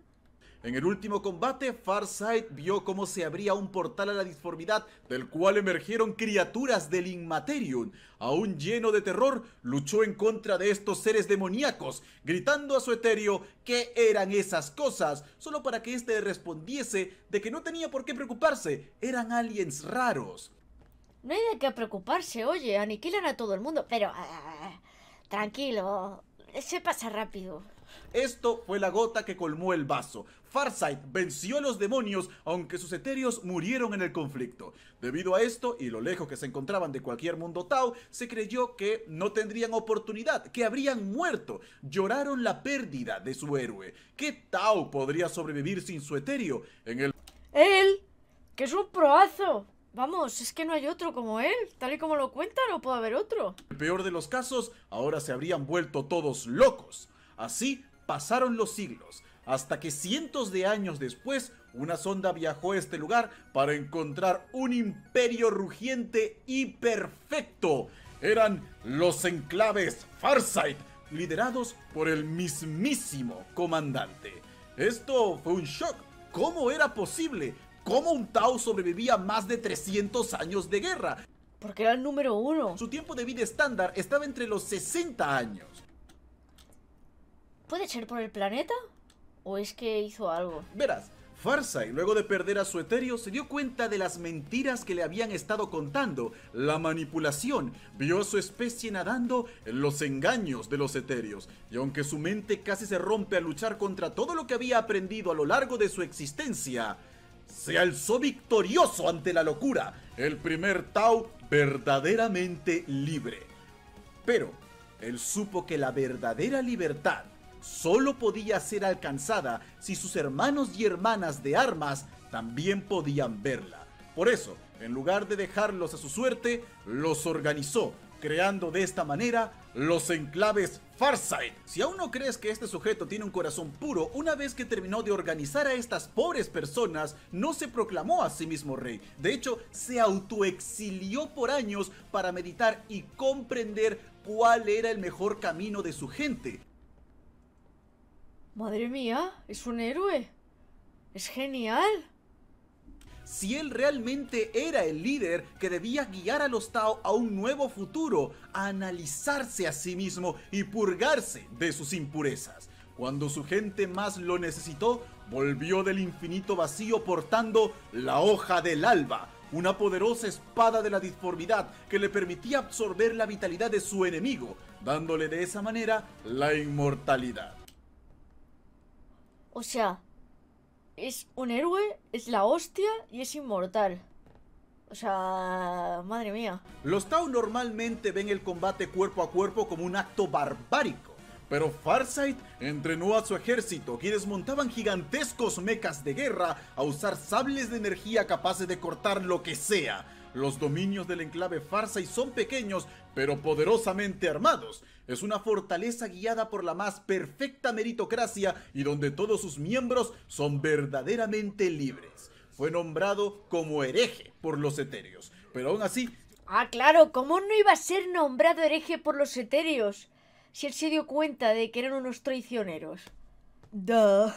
En el último combate, Farsight vio cómo se abría un portal a la disformidad, del cual emergieron criaturas del Inmaterium. Aún lleno de terror, luchó en contra de estos seres demoníacos, gritando a su etéreo que eran esas cosas, solo para que éste respondiese de que no tenía por qué preocuparse, eran aliens raros. No hay de qué preocuparse, oye, aniquilan a todo el mundo, pero... ah, tranquilo, se pasa rápido. Esto fue la gota que colmó el vaso. Farsight venció a los demonios, aunque sus etéreos murieron en el conflicto. Debido a esto, y lo lejos que se encontraban de cualquier mundo Tau, se creyó que no tendrían oportunidad, que habrían muerto. Lloraron la pérdida de su héroe. ¿Qué Tau podría sobrevivir sin su etéreo? En el Él, que es un proazo. Vamos, es que no hay otro como él. Tal y como lo cuenta, no puede haber otro. peor de los casos, ahora se habrían vuelto todos locos. Así pasaron los siglos, hasta que cientos de años después, una sonda viajó a este lugar para encontrar un imperio rugiente y perfecto. Eran los enclaves Farsight, liderados por el mismísimo comandante. Esto fue un shock. ¿Cómo era posible? ¿Cómo un Tau sobrevivía más de 300 años de guerra? Porque era el número uno. Su tiempo de vida estándar estaba entre los 60 años. ¿Puede ser por el planeta? ¿O es que hizo algo? Verás, Farsight, luego de perder a su etéreo, se dio cuenta de las mentiras que le habían estado contando, la manipulación, vio a su especie nadando en los engaños de los etéreos, y aunque su mente casi se rompe al luchar contra todo lo que había aprendido a lo largo de su existencia, se alzó victorioso ante la locura, el primer Tau verdaderamente libre. Pero él supo que la verdadera libertad solo podía ser alcanzada si sus hermanos y hermanas de armas también podían verla. Por eso, en lugar de dejarlos a su suerte, los organizó, creando de esta manera los enclaves Farsight. Si aún no crees que este sujeto tiene un corazón puro, una vez que terminó de organizar a estas pobres personas, no se proclamó a sí mismo rey. De hecho, se autoexilió por años para meditar y comprender cuál era el mejor camino de su gente. Madre mía, es un héroe. Es genial. si él realmente era el líder que debía guiar a los Tao a un nuevo futuro, a analizarse a sí mismo y purgarse de sus impurezas. Cuando su gente más lo necesitó, volvió del infinito vacío portando la hoja del alba, una poderosa espada de la disformidad que le permitía absorber la vitalidad de su enemigo, dándole de esa manera la inmortalidad. O sea, es un héroe, es la hostia y es inmortal. O sea, madre mía. Los Tau normalmente ven el combate cuerpo a cuerpo como un acto barbárico, pero Farsight entrenó a su ejército, quienes montaban gigantescos mechas de guerra a usar sables de energía capaces de cortar lo que sea. Los dominios del enclave Farsight son pequeños, pero poderosamente armados. Es una fortaleza guiada por la más perfecta meritocracia y donde todos sus miembros son verdaderamente libres. Fue nombrado como hereje por los etéreos, pero aún así Ah, claro, ¿cómo no iba a ser nombrado hereje por los etéreos? Si él se dio cuenta de que eran unos traicioneros. Duh,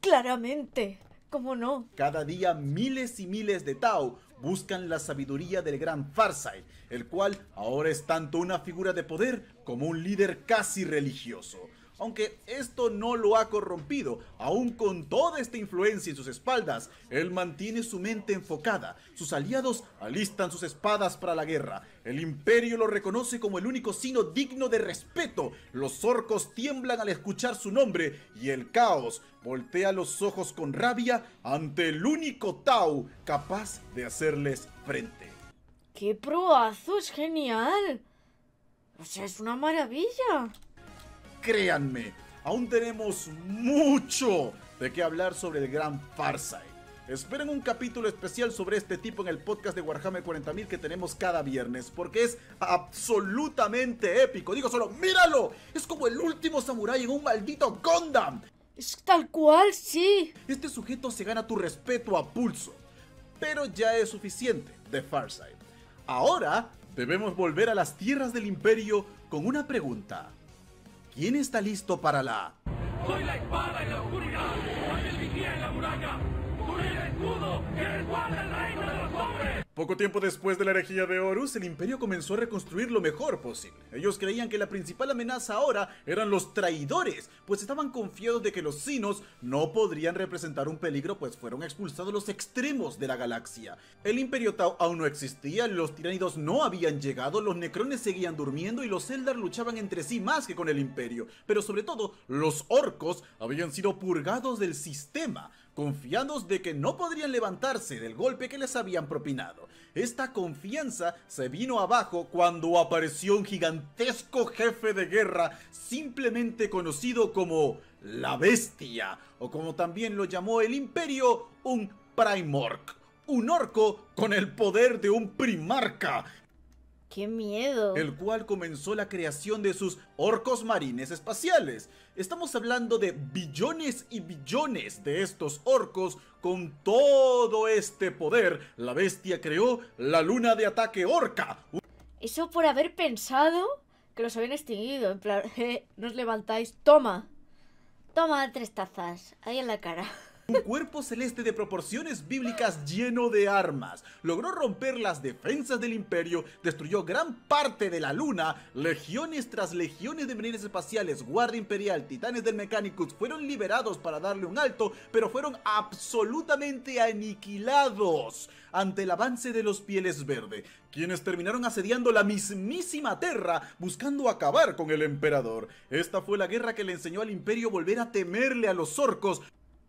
claramente. ¿Cómo no? Cada día miles y miles de Tau buscan la sabiduría del gran Farsight, el cual ahora es tanto una figura de poder como un líder casi religioso. Aunque esto no lo ha corrompido, aún con toda esta influencia en sus espaldas, él mantiene su mente enfocada. Sus aliados alistan sus espadas para la guerra. El imperio lo reconoce como el único signo digno de respeto. Los orcos tiemblan al escuchar su nombre y el caos voltea los ojos con rabia ante el único Tau capaz de hacerles frente. ¡Qué proazo! ¡Es genial! O sea, es una maravilla. créanme, aún tenemos mucho de qué hablar sobre el gran Farsight. Esperen un capítulo especial sobre este tipo en el podcast de Warhammer 40.000 que tenemos cada viernes, porque es absolutamente épico. Digo solo, ¡míralo! Es como el último samurái en un maldito Gundam. Es tal cual, sí. Este sujeto se gana tu respeto a pulso. Pero ya es suficiente de Farsight. Ahora debemos volver a las tierras del imperio con una pregunta. ¿Quién está listo para la... Soy la espada en la oscuridad, soy el vigía en la muralla, soy el escudo que resguarda el reino de. Poco tiempo después de la herejía de Horus, el imperio comenzó a reconstruir lo mejor posible. Ellos creían que la principal amenaza ahora eran los traidores, pues estaban confiados de que los sinos no podrían representar un peligro, pues fueron expulsados los extremos de la galaxia. El imperio Tau aún no existía, los tiránidos no habían llegado, los necrones seguían durmiendo y los Eldar luchaban entre sí más que con el imperio. Pero sobre todo, los orcos habían sido purgados del sistema confiados de que no podrían levantarse del golpe que les habían propinado. Esta confianza se vino abajo cuando apareció un gigantesco jefe de guerra simplemente conocido como la bestia, o como también lo llamó el imperio, un Primork. Un orco con el poder de un primarca, ¡Qué miedo! el cual comenzó la creación de sus orcos marines espaciales. Estamos hablando de billones y billones de estos orcos con todo este poder. La bestia creó la luna de ataque orca, Eso por haber pensado que los habían extinguido. En plan, eh, no os levantáis. Toma. Toma tres tazas. Ahí en la cara. Un cuerpo celeste de proporciones bíblicas lleno de armas. Logró romper las defensas del imperio, destruyó gran parte de la luna, legiones tras legiones de marines espaciales, guardia imperial, titanes del Mechanicus fueron liberados para darle un alto, pero fueron absolutamente aniquilados ante el avance de los pieles verde, quienes terminaron asediando la mismísima Terra buscando acabar con el emperador. Esta fue la guerra que le enseñó al imperio volver a temerle a los orcos,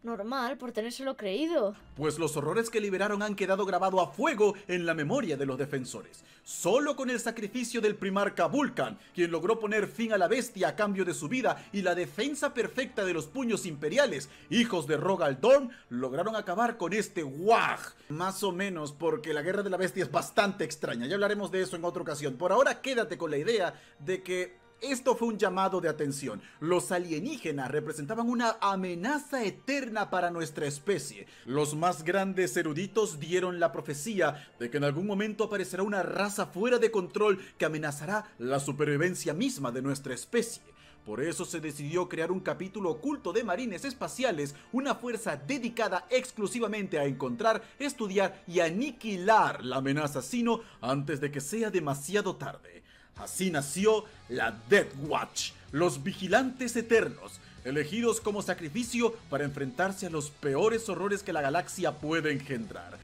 Normal, por tenérselo creído. pues los horrores que liberaron han quedado grabados a fuego en la memoria de los defensores. Solo con el sacrificio del primarca Vulcan, quien logró poner fin a la bestia a cambio de su vida y la defensa perfecta de los puños imperiales, hijos de Rogal Dorn, lograron acabar con este Wag. Más o menos, porque la guerra de la bestia es bastante extraña. Ya hablaremos de eso en otra ocasión. Por ahora quédate con la idea de que esto fue un llamado de atención. Los alienígenas representaban una amenaza eterna para nuestra especie. Los más grandes eruditos dieron la profecía de que en algún momento aparecerá una raza fuera de control que amenazará la supervivencia misma de nuestra especie. Por eso se decidió crear un capítulo oculto de marines espaciales, una fuerza dedicada exclusivamente a encontrar, estudiar y aniquilar la amenaza sino antes de que sea demasiado tarde. Así nació la Death Watch, los vigilantes eternos, elegidos como sacrificio para enfrentarse a los peores horrores que la galaxia puede engendrar.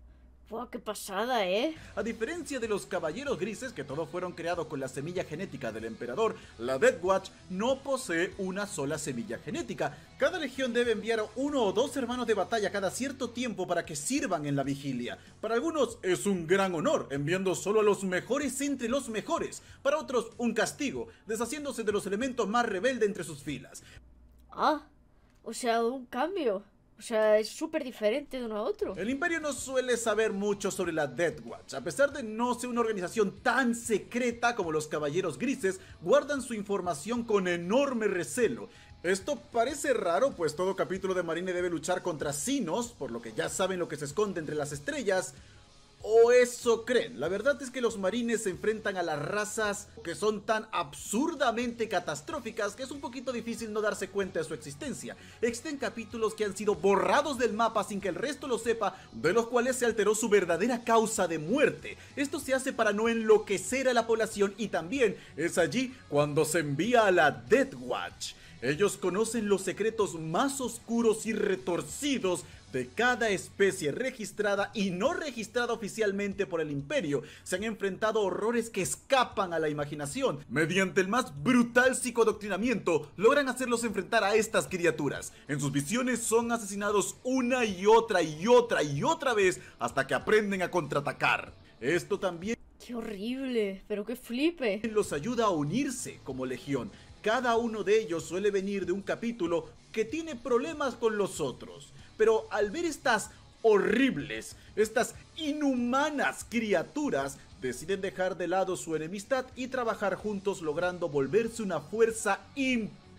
Qué pasada, ¿eh? A diferencia de los caballeros grises, que todos fueron creados con la semilla genética del emperador, la Death Watch no posee una sola semilla genética. Cada legión debe enviar uno o dos hermanos de batalla cada cierto tiempo para que sirvan en la vigilia. Para algunos es un gran honor, enviando solo a los mejores entre los mejores. Para otros, un castigo, deshaciéndose de los elementos más rebeldes entre sus filas. Ah, o sea, un cambio. O sea, es súper diferente de uno a otro. El Imperio no suele saber mucho sobre la Death Watch. A pesar de no ser una organización tan secreta como los Caballeros Grises, guardan su información con enorme recelo. Esto parece raro, pues todo capítulo de Marine debe luchar contra Sinos, por lo que ya saben lo que se esconde entre las estrellas. O eso creen. La verdad es que los marines se enfrentan a las razas que son tan absurdamente catastróficas que es un poquito difícil no darse cuenta de su existencia. Existen capítulos que han sido borrados del mapa sin que el resto lo sepa, de los cuales se alteró su verdadera causa de muerte. Esto se hace para no enloquecer a la población y también es allí cuando se envía a la Death Watch. Ellos conocen los secretos más oscuros y retorcidos de cada especie registrada y no registrada oficialmente por el imperio, se han enfrentado horrores que escapan a la imaginación. Mediante el más brutal psicodoctrinamiento, logran hacerlos enfrentar a estas criaturas. En sus visiones son asesinados una y otra y otra y otra vez hasta que aprenden a contraatacar. Esto también Qué horrible, pero qué flipe. los ayuda a unirse como legión. Cada uno de ellos suele venir de un capítulo que tiene problemas con los otros. Pero al ver estas horribles, estas inhumanas criaturas, deciden dejar de lado su enemistad y trabajar juntos logrando volverse una fuerza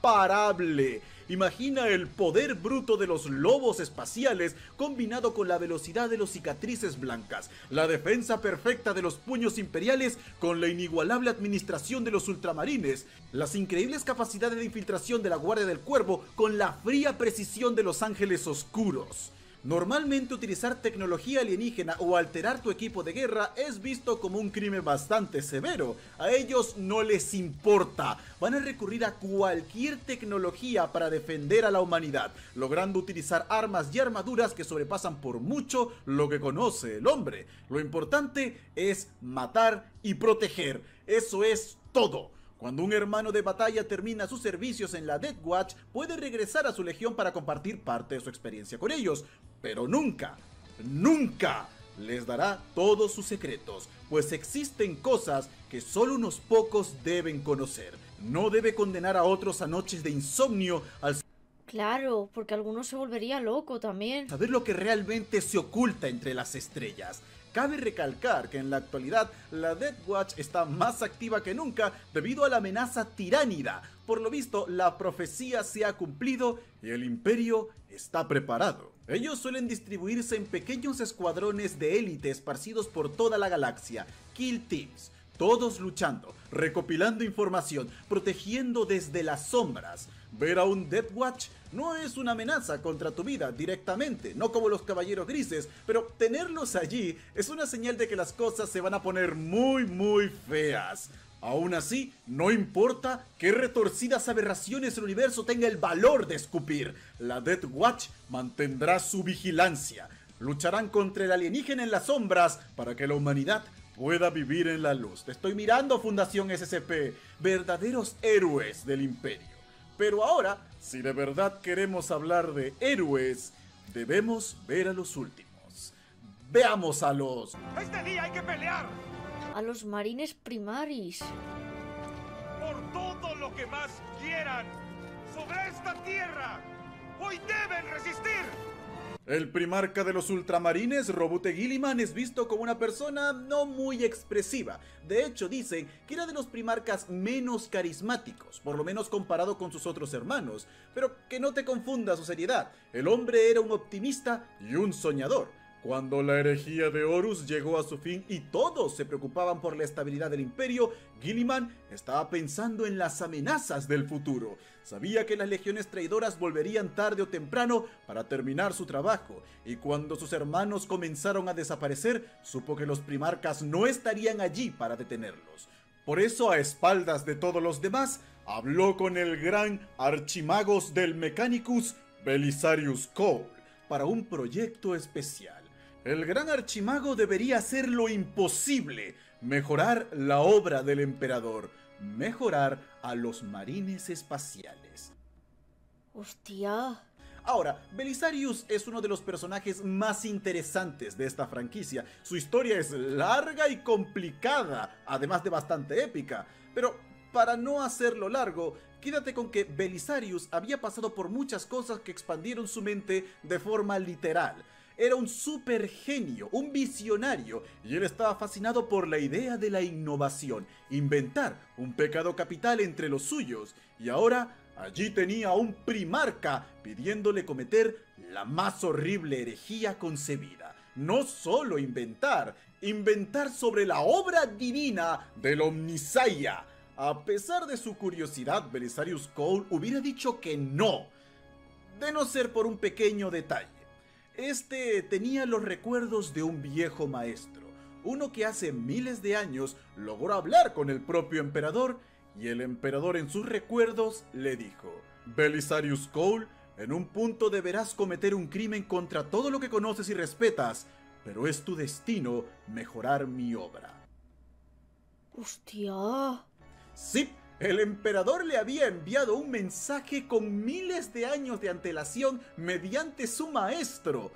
imparable. Imagina el poder bruto de los lobos espaciales combinado con la velocidad de los cicatrices blancas, la defensa perfecta de los puños imperiales con la inigualable administración de los ultramarines, las increíbles capacidades de infiltración de la Guardia del Cuervo con la fría precisión de los ángeles oscuros. Normalmente utilizar tecnología alienígena o alterar tu equipo de guerra es visto como un crimen bastante severo. A ellos no les importa. Van a recurrir a cualquier tecnología para defender a la humanidad, logrando utilizar armas y armaduras que sobrepasan por mucho lo que conoce el hombre. Lo importante es matar y proteger. Eso es todo. Cuando un hermano de batalla termina sus servicios en la Death Watch, puede regresar a su legión para compartir parte de su experiencia con ellos, pero nunca, nunca les dará todos sus secretos, pues existen cosas que solo unos pocos deben conocer. No debe condenar a otros a noches de insomnio al Claro, porque alguno se volvería loco también. saber lo que realmente se oculta entre las estrellas. Cabe recalcar que en la actualidad la Death Watch está más activa que nunca debido a la amenaza tiránida. Por lo visto, la profecía se ha cumplido y el imperio está preparado. Ellos suelen distribuirse en pequeños escuadrones de élite esparcidos por toda la galaxia, Kill Teams, todos luchando, recopilando información, protegiendo desde las sombras. Ver a un Death Watch no es una amenaza contra tu vida directamente, no como los caballeros grises, pero tenerlos allí es una señal de que las cosas se van a poner muy muy feas. Aún así, no importa qué retorcidas aberraciones el universo tenga el valor de escupir, la Death Watch mantendrá su vigilancia. Lucharán contra el alienígena en las sombras para que la humanidad pueda vivir en la luz. Te estoy mirando, Fundación SCP, verdaderos héroes del imperio. Pero ahora, si de verdad queremos hablar de héroes, debemos ver a los últimos. Veamos a los... ¡Este día hay que pelear! A los marines primaris. ¡Por todo lo que más quieran! ¡Sobre esta tierra! ¡Hoy deben resistir! El primarca de los ultramarines, Robute Gilliman, es visto como una persona no muy expresiva. De hecho, dicen que era de los primarcas menos carismáticos, por lo menos comparado con sus otros hermanos. Pero que no te confunda su seriedad. El hombre era un optimista y un soñador. Cuando la herejía de Horus llegó a su fin y todos se preocupaban por la estabilidad del imperio, Gilliman estaba pensando en las amenazas del futuro. Sabía que las legiones traidoras volverían tarde o temprano para terminar su trabajo, y cuando sus hermanos comenzaron a desaparecer, supo que los primarcas no estarían allí para detenerlos. Por eso, a espaldas de todos los demás, habló con el gran archimagos del Mechanicus, Belisarius Cole, para un proyecto especial. El gran archimago debería hacer lo imposible, mejorar la obra del emperador, mejorar a los marines espaciales. Hostia. Ahora, Belisarius es uno de los personajes más interesantes de esta franquicia. Su historia es larga y complicada, además de bastante épica. Pero Para no hacerlo largo, quédate con que Belisarius había pasado por muchas cosas que expandieron su mente de forma literal. Era un super genio, un visionario, y él estaba fascinado por la idea de la innovación, inventar un pecado capital entre los suyos, y ahora allí tenía a un primarca pidiéndole cometer la más horrible herejía concebida. No solo inventar, inventar sobre la obra divina del Omnisaya. A pesar de su curiosidad, Belisarius Cole hubiera dicho que no, de no ser por un pequeño detalle. Este tenía los recuerdos de un viejo maestro, uno que hace miles de años logró hablar con el propio emperador y el emperador en sus recuerdos le dijo, Belisarius Cole, en un punto deberás cometer un crimen contra todo lo que conoces y respetas, pero es tu destino mejorar mi obra. Hostia. Sí, el emperador le había enviado un mensaje con miles de años de antelación mediante su maestro.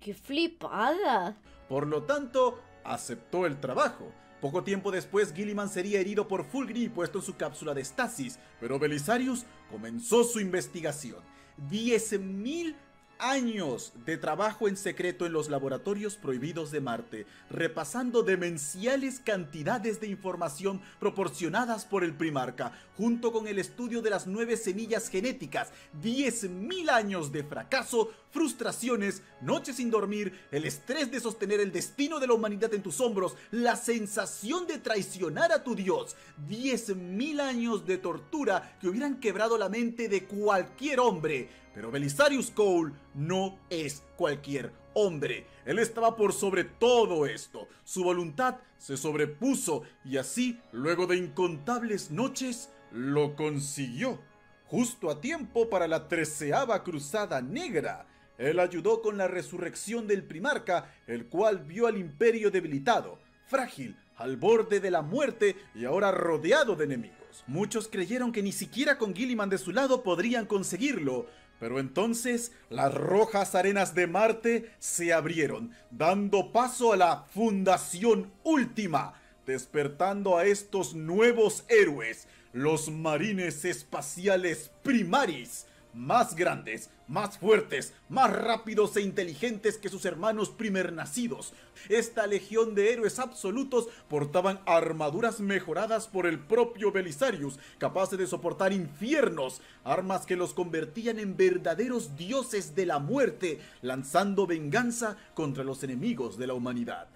¡Qué flipada! Por lo tanto, aceptó el trabajo. Poco tiempo después, Gilliman sería herido por Fulgri y puesto en su cápsula de estasis, pero Belisarius comenzó su investigación. 10.000 años de trabajo en secreto en los laboratorios prohibidos de Marte, repasando demenciales cantidades de información proporcionadas por el primarca, junto con el estudio de las nueve semillas genéticas, 10.000 años de fracaso, frustraciones, noches sin dormir, el estrés de sostener el destino de la humanidad en tus hombros, la sensación de traicionar a tu Dios, 10.000 años de tortura que hubieran quebrado la mente de cualquier hombre. Pero Belisarius Cole no es cualquier hombre. Él estaba por sobre todo esto. Su voluntad se sobrepuso y así, luego de incontables noches, lo consiguió. Justo a tiempo para la treceava cruzada negra. Él ayudó con la resurrección del primarca, el cual vio al imperio debilitado, frágil, al borde de la muerte y ahora rodeado de enemigos. Muchos creyeron que ni siquiera con Gilliman de su lado podrían conseguirlo, pero entonces las rojas arenas de Marte se abrieron, dando paso a la Fundación Última, despertando a estos nuevos héroes, los marines espaciales Primaris, más grandes, más fuertes, más rápidos e inteligentes que sus hermanos primernacidos. Esta legión de héroes absolutos portaban armaduras mejoradas por el propio Belisarius, capaces de soportar infiernos, armas que los convertían en verdaderos dioses de la muerte, lanzando venganza contra los enemigos de la humanidad.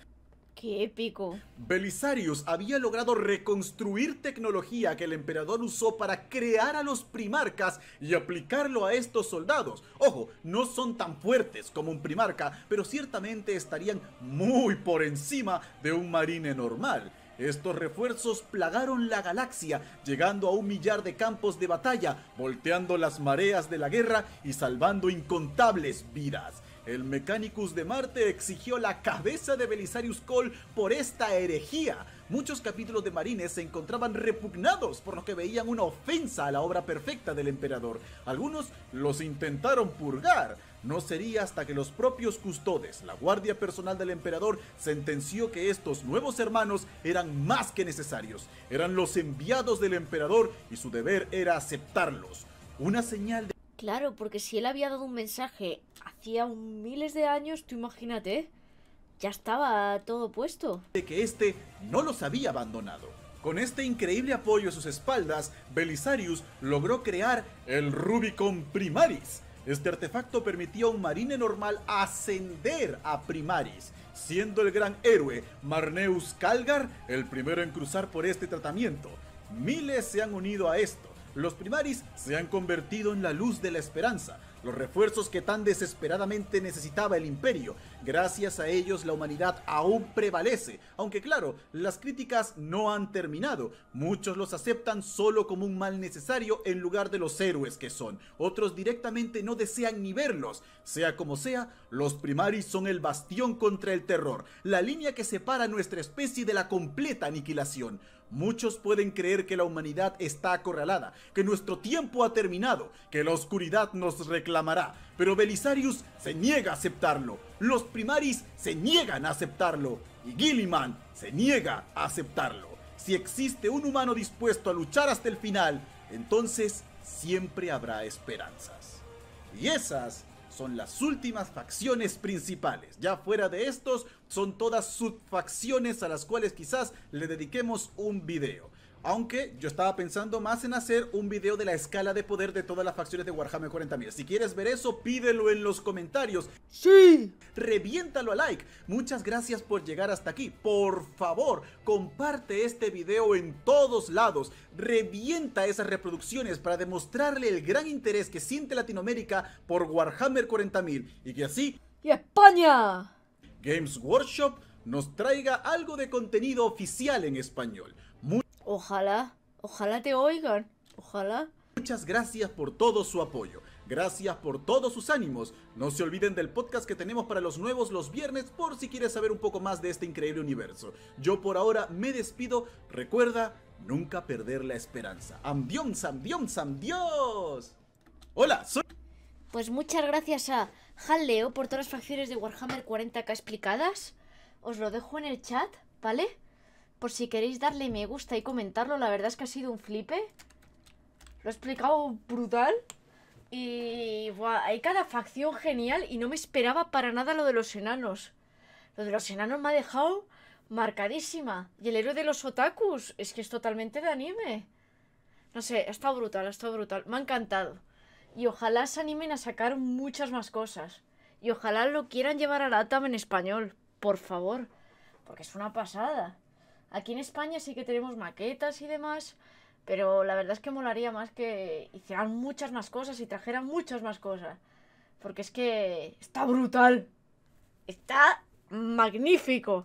¡Qué épico! Belisarius había logrado reconstruir tecnología que el emperador usó para crear a los primarcas y aplicarlo a estos soldados. Ojo, no son tan fuertes como un primarca, pero ciertamente estarían muy por encima de un marine normal. Estos refuerzos plagaron la galaxia, llegando a un millar de campos de batalla, volteando las mareas de la guerra y salvando incontables vidas. El Mechanicus de Marte exigió la cabeza de Belisarius Cole por esta herejía. Muchos capítulos de Marines se encontraban repugnados por lo que veían una ofensa a la obra perfecta del emperador. Algunos los intentaron purgar. No sería hasta que los propios custodes, la guardia personal del emperador, sentenció que estos nuevos hermanos eran más que necesarios. Eran los enviados del emperador y su deber era aceptarlos. Una señal de Claro, porque si él había dado un mensaje hacía miles de años, tú imagínate, ya estaba todo puesto. de que éste no los había abandonado. Con este increíble apoyo a sus espaldas, Belisarius logró crear el Rubicon Primaris. Este artefacto permitía a un marine normal ascender a Primaris, siendo el gran héroe Marneus Calgar el primero en cruzar por este tratamiento. Miles se han unido a esto. Los primaris se han convertido en la luz de la esperanza, los refuerzos que tan desesperadamente necesitaba el imperio. Gracias a ellos la humanidad aún prevalece, aunque claro, las críticas no han terminado. Muchos los aceptan solo como un mal necesario en lugar de los héroes que son. Otros directamente no desean ni verlos. Sea como sea, los primaris son el bastión contra el terror, la línea que separa nuestra especie de la completa aniquilación. Muchos pueden creer que la humanidad está acorralada, que nuestro tiempo ha terminado, que la oscuridad nos reclamará, pero Belisarius se niega a aceptarlo, los primaris se niegan a aceptarlo y Gilliman se niega a aceptarlo. Si existe un humano dispuesto a luchar hasta el final, entonces siempre habrá esperanzas. Y esas son las últimas facciones principales. Ya fuera de estos, son todas subfacciones a las cuales quizás le dediquemos un video. Aunque yo estaba pensando más en hacer un video de la escala de poder de todas las facciones de Warhammer 40.000. Si quieres ver eso, pídelo en los comentarios. Sí. Reviéntalo a like. Muchas gracias por llegar hasta aquí. Por favor, comparte este video en todos lados. Revienta esas reproducciones para demostrarle el gran interés que siente Latinoamérica por Warhammer 40.000 y que así ¡Y España! Games Workshop nos traiga algo de contenido oficial en español. Ojalá, ojalá te oigan. Ojalá. Muchas gracias por todo su apoyo. Gracias por todos sus ánimos. No se olviden del podcast que tenemos para los nuevos los viernes por si quieres saber un poco más de este increíble universo. Yo por ahora me despido. Recuerda, nunca perder la esperanza. Amdiom, samdiom, samdios. Hola, soy... Pues muchas gracias a Halleo por todas las facciones de Warhammer 40k explicadas. Os lo dejo en el chat, ¿vale? Por si queréis darle me gusta y comentarlo, la verdad es que ha sido un flipe. Lo he explicado brutal. Y buah, hay cada facción genial y no me esperaba para nada lo de los enanos. Lo de los enanos me ha dejado marcadísima. Y el héroe de los otakus, es que es totalmente de anime. No sé, ha estado brutal, ha estado brutal. Me ha encantado. Y ojalá se animen a sacar muchas más cosas. Y ojalá lo quieran llevar a la ATAM en español, por favor. Porque es una pasada. Aquí en España sí que tenemos maquetas y demás. Pero la verdad es que molaría más que hicieran muchas más cosas y trajeran muchas más cosas. Porque es que está brutal. Está magnífico.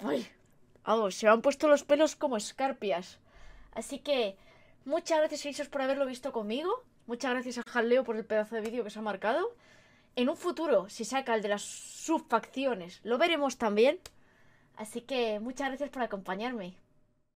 Uy, vamos, se me han puesto los pelos como escarpias. Así que muchas gracias, Isos, por haberlo visto conmigo. Muchas gracias a Jaleo por el pedazo de vídeo que se ha marcado. En un futuro, si saca el de las subfacciones, lo veremos también. Así que muchas gracias por acompañarme.